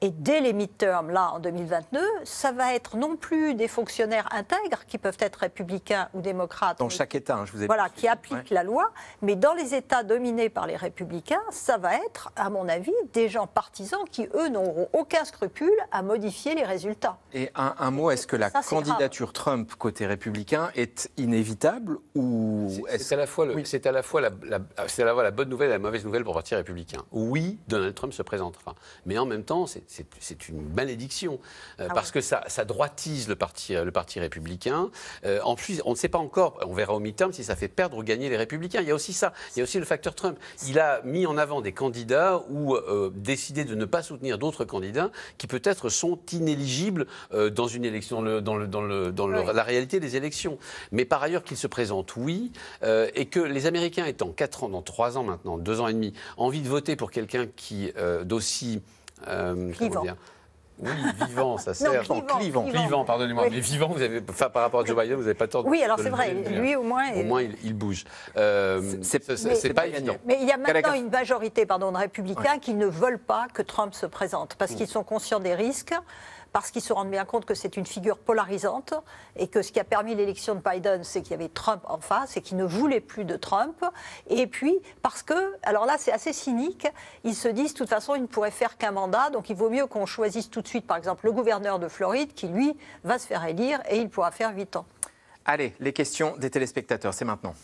et dès les midterms, là, en 2022, ça va être non plus des fonctionnaires intègres qui peuvent être républicains ou démocrates. Dans chaque État, hein, je vous ai Voilà, qui appliquent la loi. Mais dans les États dominés par les républicains, ça va être, à mon avis, des gens partisans qui, eux, n'auront aucun scrupule à modifier les résultats. Et un, mot, est-ce que la candidature Trump côté républicain est inévitable ou C'est à la fois, c'est à la fois la, à la, la bonne nouvelle et la mauvaise nouvelle pour le parti républicain. Oui, Donald Trump se présentera, mais en même temps, c'est c'est une malédiction, euh, ah parce que ça, ça, droitise le parti, le parti républicain. Euh, en plus, on ne sait pas encore, on verra au mi-terme si ça fait perdre ou gagner les républicains. Il y a aussi ça, il y a aussi le facteur Trump. Il a mis en avant des candidats ou décidé de ne pas soutenir d'autres candidats qui peut-être sont inéligibles dans une élection, dans, le, dans, le, dans la réalité des élections. Mais par ailleurs, qu'il se présente, oui, et que les Américains étant 4 ans, dans 3 ans maintenant, 2 ans et demi, envie de voter pour quelqu'un qui d'aussi euh, vivant. Oui, vivant, ça sert. Non, clivant, clivant, pardonnez-moi. Mais vivant, vous avez, par rapport à Joe Biden, vous n'avez pas tort. Oui, alors c'est vrai. Lui, au moins, au moins, il, bouge. Euh, c'est pas évident. Mais il y a maintenant une majorité, pardon, de républicains qui ne veulent pas que Trump se présente parce mm. qu'ils sont conscients des risques parce qu'ils se rendent bien compte que c'est une figure polarisante et que ce qui a permis l'élection de Biden, c'est qu'il y avait Trump en face et qu'ils ne voulaient plus de Trump. Et puis, parce que, alors là, c'est assez cynique, ils se disent, de toute façon, ils ne pourraient faire qu'un mandat, donc il vaut mieux qu'on choisisse tout de suite, par exemple, le gouverneur de Floride, qui, lui, va se faire élire et il pourra faire 8 ans. Allez, les questions des téléspectateurs, c'est maintenant.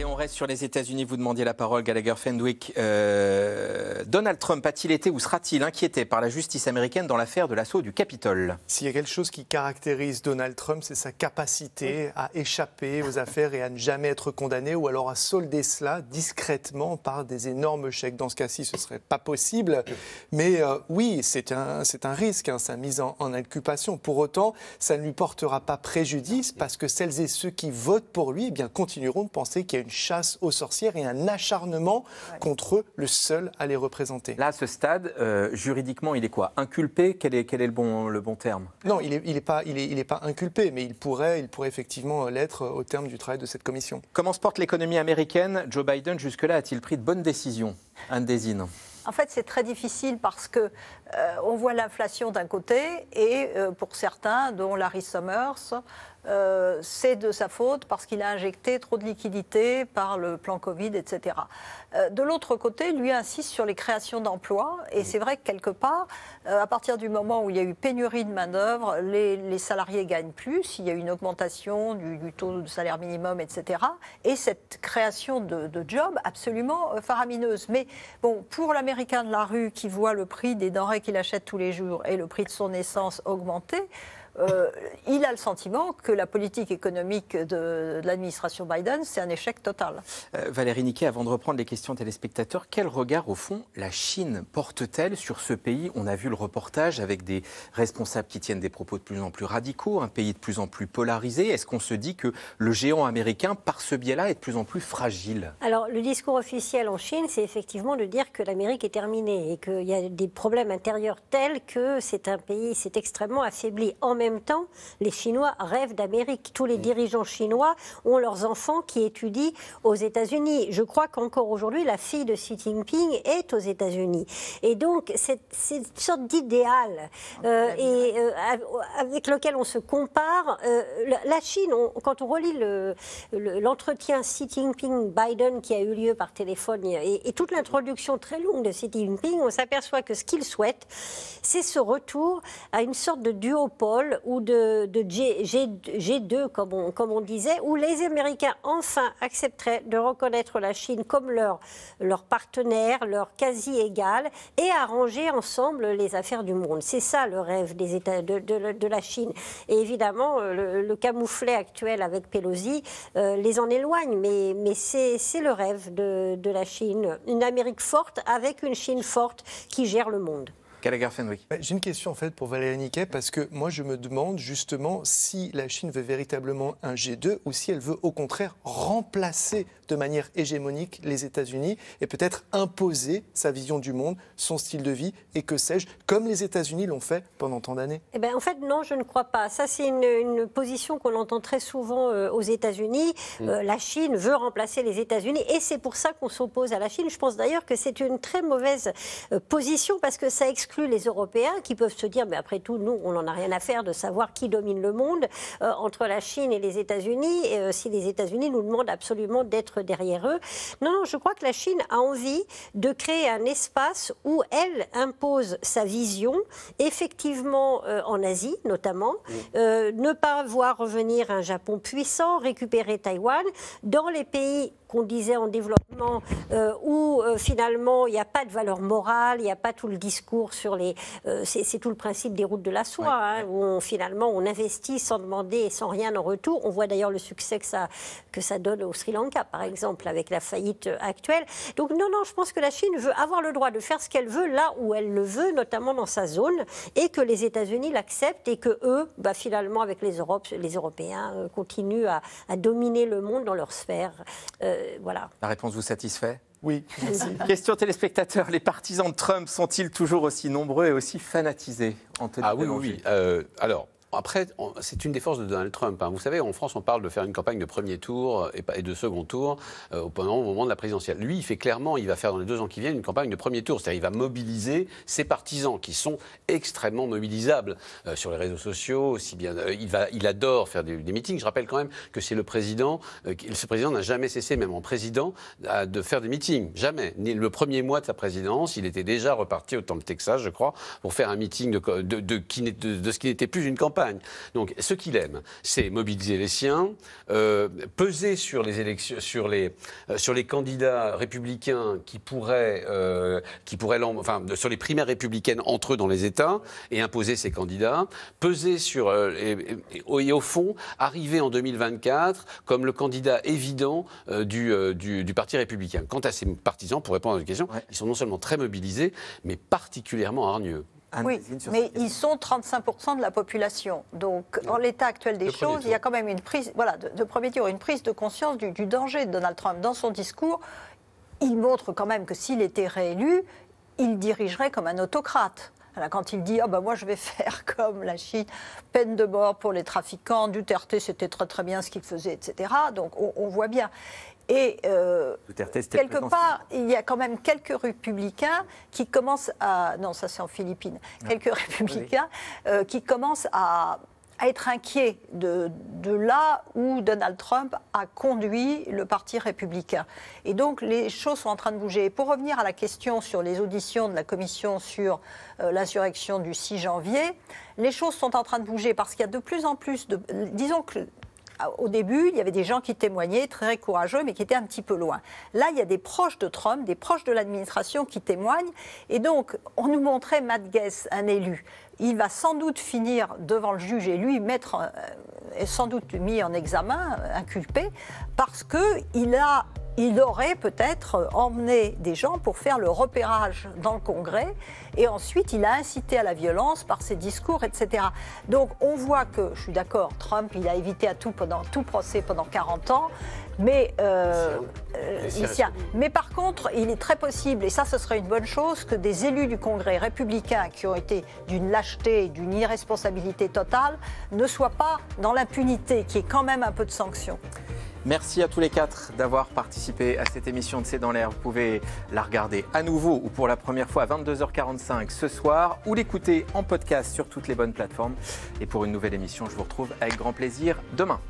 Et on reste sur les États-Unis. Vous demandiez la parole, Gallagher Fenwick. Euh, Donald Trump a-t-il été ou sera-t-il inquiété par la justice américaine dans l'affaire de l'assaut du Capitole? S'il y a quelque chose qui caractérise Donald Trump, c'est sa capacité à échapper aux affaires et à ne jamais être condamné ou alors à solder cela discrètement par des énormes chèques. Dans ce cas-ci, ce ne serait pas possible. Mais euh, oui, c'est un, un risque, hein, sa mise en, en inculpation. Pour autant, ça ne lui portera pas préjudice parce que celles et ceux qui votent pour lui eh bien, continueront de penser qu'il y a une chasse aux sorcières et un acharnement contre le seul à les représenter. Là, à ce stade, euh, juridiquement, il est quoi? Inculpé? Quel est, quel est le, bon, le bon terme? Non, il n'est il est pas, il est, il est pas inculpé, mais il pourrait, il pourrait effectivement l'être au terme du travail de cette commission. Comment se porte l'économie américaine? Joe Biden, jusque-là, a-t-il pris de bonnes décisions? Anne Désine. En fait, c'est très difficile parce que euh, on voit l'inflation d'un côté et euh, pour certains, dont Larry Summers, euh, c'est de sa faute parce qu'il a injecté trop de liquidités par le plan Covid, etc. Euh, de l'autre côté, lui insiste sur les créations d'emplois. Et c'est vrai que quelque part, euh, à partir du moment où il y a eu pénurie de main-d'œuvre, les, salariés gagnent plus. Il y a eu une augmentation du, taux de salaire minimum, etc. Et cette création de, de jobs absolument faramineuse. Mais bon, pour l'Américain de la rue qui voit le prix des denrées qu'il achète tous les jours et le prix de son essence augmenter, euh, il a le sentiment que la politique économique de, l'administration Biden, c'est un échec total. Euh, Valérie Niquet, avant de reprendre les questions téléspectateurs, quel regard, au fond, la Chine porte-t-elle sur ce pays? On a vu le reportage avec des responsables qui tiennent des propos de plus en plus radicaux, un pays de plus en plus polarisé. Est-ce qu'on se dit que le géant américain, par ce biais-là, est de plus en plus fragile? Alors, le discours officiel en Chine, c'est effectivement de dire que l'Amérique est terminée et qu'il y a des problèmes intérieurs tels que c'est un pays, c'est extrêmement affaibli. En même même temps, les Chinois rêvent d'Amérique. Tous les mm. dirigeants chinois ont leurs enfants qui étudient aux États-Unis. Je crois qu'encore aujourd'hui, la fille de Xi Jinping est aux États-Unis. Et donc, c'est une sorte d'idéal euh, et euh, avec lequel on se compare. Euh, la Chine, quand on relit l'entretien Xi Jinping-Biden qui a eu lieu par téléphone et, et toute l'introduction très longue de Xi Jinping, on s'aperçoit que ce qu'il souhaite, c'est ce retour à une sorte de duopole ou de, G, 2 comme on, disait, où les Américains enfin accepteraient de reconnaître la Chine comme leur, partenaire, leur quasi-égal, et arranger ensemble les affaires du monde. C'est ça le rêve des États de, la Chine. Et évidemment, le, le, camouflet actuel avec Pelosi euh, les en éloigne, mais, c'est le rêve de la Chine. Une Amérique forte avec une Chine forte qui gère le monde. Bah, j'ai une question en fait pour Valérie Niquet parce que moi je me demande justement si la Chine veut véritablement un G2 ou si elle veut au contraire remplacer de manière hégémonique les États-Unis et peut-être imposer sa vision du monde, son style de vie et que sais-je, comme les États-Unis l'ont fait pendant tant d'années. Eh ben, en fait non, je ne crois pas. Ça c'est une, position qu'on entend très souvent euh, aux États-Unis. Mm. Euh, la Chine veut remplacer les États-Unis et c'est pour ça qu'on s'oppose à la Chine. Je pense d'ailleurs que c'est une très mauvaise euh, position parce que ça exclut les Européens qui peuvent se dire, mais après tout, nous, on n'en a rien à faire de savoir qui domine le monde euh, entre la Chine et les États-Unis, euh, si les États-Unis nous demandent absolument d'être derrière eux. Non, non, je crois que la Chine a envie de créer un espace où elle impose sa vision, effectivement euh, en Asie notamment, ne pas voir revenir un Japon puissant, récupérer Taïwan, dans les pays qu'on disait en développement, euh, où euh, finalement il n'y a pas de valeur morale, il n'y a pas tout le discours sur les. Euh, c'est tout le principe des routes de la soie, hein, où finalement on investit sans demander et sans rien en retour. On voit d'ailleurs le succès que ça, que ça donne au Sri Lanka, par exemple, avec la faillite actuelle. Donc non, non, je pense que la Chine veut avoir le droit de faire ce qu'elle veut là où elle le veut, notamment dans sa zone, et que les États-Unis l'acceptent et que eux, bah, finalement, avec les, Europes, les Européens, continuent à, à, dominer le monde dans leur sphère. Voilà. La réponse vous satisfait? Oui, Question téléspectateur, les partisans de Trump sont-ils toujours aussi nombreux et aussi fanatisés Ah oui, oui. Euh, alors, après, c'est une des forces de Donald Trump. Hein. Vous savez, en France, on parle de faire une campagne de premier tour et de second tour euh, au moment de la présidentielle. Lui, il fait clairement, il va faire dans les deux ans qui viennent une campagne de premier tour. C'est-à-dire, il va mobiliser ses partisans qui sont extrêmement mobilisables euh, sur les réseaux sociaux. Aussi bien, euh, il, adore faire des, meetings. Je rappelle quand même que c'est le président. ce président n'a jamais cessé, même en président, de faire des meetings. Jamais. Le premier mois de sa présidence, il était déjà reparti au temps de Texas, je crois, pour faire un meeting de, de ce qui n'était plus une campagne donc, ce qu'il aime, c'est mobiliser les siens, euh, peser sur les élections, sur les, euh, sur les candidats républicains qui pourraient, euh, qui pourraient, enfin, sur les primaires républicaines entre eux dans les États et imposer ces candidats, peser sur et, et, au fond arriver en 2024 comme le candidat évident du, du, Parti républicain. Quant à ses partisans, pour répondre à votre question, ils sont non seulement très mobilisés, mais particulièrement hargneux oui, mais ils sont 35% de la population. Donc, en l'état actuel des choses, il y a quand même une prise, voilà, de, premier tour, une prise de conscience du, danger de Donald Trump. Dans son discours, il montre quand même que s'il était réélu, il dirigerait comme un autocrate. quand il dit oh ben moi je vais faire comme la Chine, peine de mort pour les trafiquants, Duterte c'était très très bien ce qu'il faisait, etc. Donc on voit bien. Et euh, quelque part, il y a quand même quelques républicains qui commencent à. Non, ça c'est en Philippines. Ah. Quelques républicains euh, qui commencent à, être inquiets de, de, là où Donald Trump a conduit le Parti républicain. Et donc les choses sont en train de bouger. Et pour revenir à la question sur les auditions de la commission sur euh, l'insurrection du 6 janvier, les choses sont en train de bouger parce qu'il y a de plus en plus de. Disons que au début, il y avait des gens qui témoignaient, très courageux, mais qui étaient un petit peu loin. Là, il y a des proches de Trump, des proches de l'administration qui témoignent. Et donc, on nous montrait Matt Guess, un élu. Il va sans doute finir devant le juge et lui mettre, euh, sans doute mis en examen, inculpé, parce qu'il a il aurait peut-être emmené des gens pour faire le repérage dans le Congrès et ensuite il a incité à la violence par ses discours, etc. Donc on voit que, je suis d'accord, Trump, il a évité à tout, pendant, tout procès pendant 40 ans, mais, euh, euh mais par contre, il est très possible, et ça ce serait une bonne chose, que des élus du Congrès républicain qui ont été d'une lâcheté, d'une irresponsabilité totale, ne soient pas dans l'impunité, qui est quand même un peu de sanction. Merci à tous les quatre d'avoir participé à cette émission de C'est dans l'air. Vous pouvez la regarder à nouveau ou pour la première fois à 22h45 ce soir ou l'écouter en podcast sur toutes les bonnes plateformes. Et pour une nouvelle émission, je vous retrouve avec grand plaisir demain.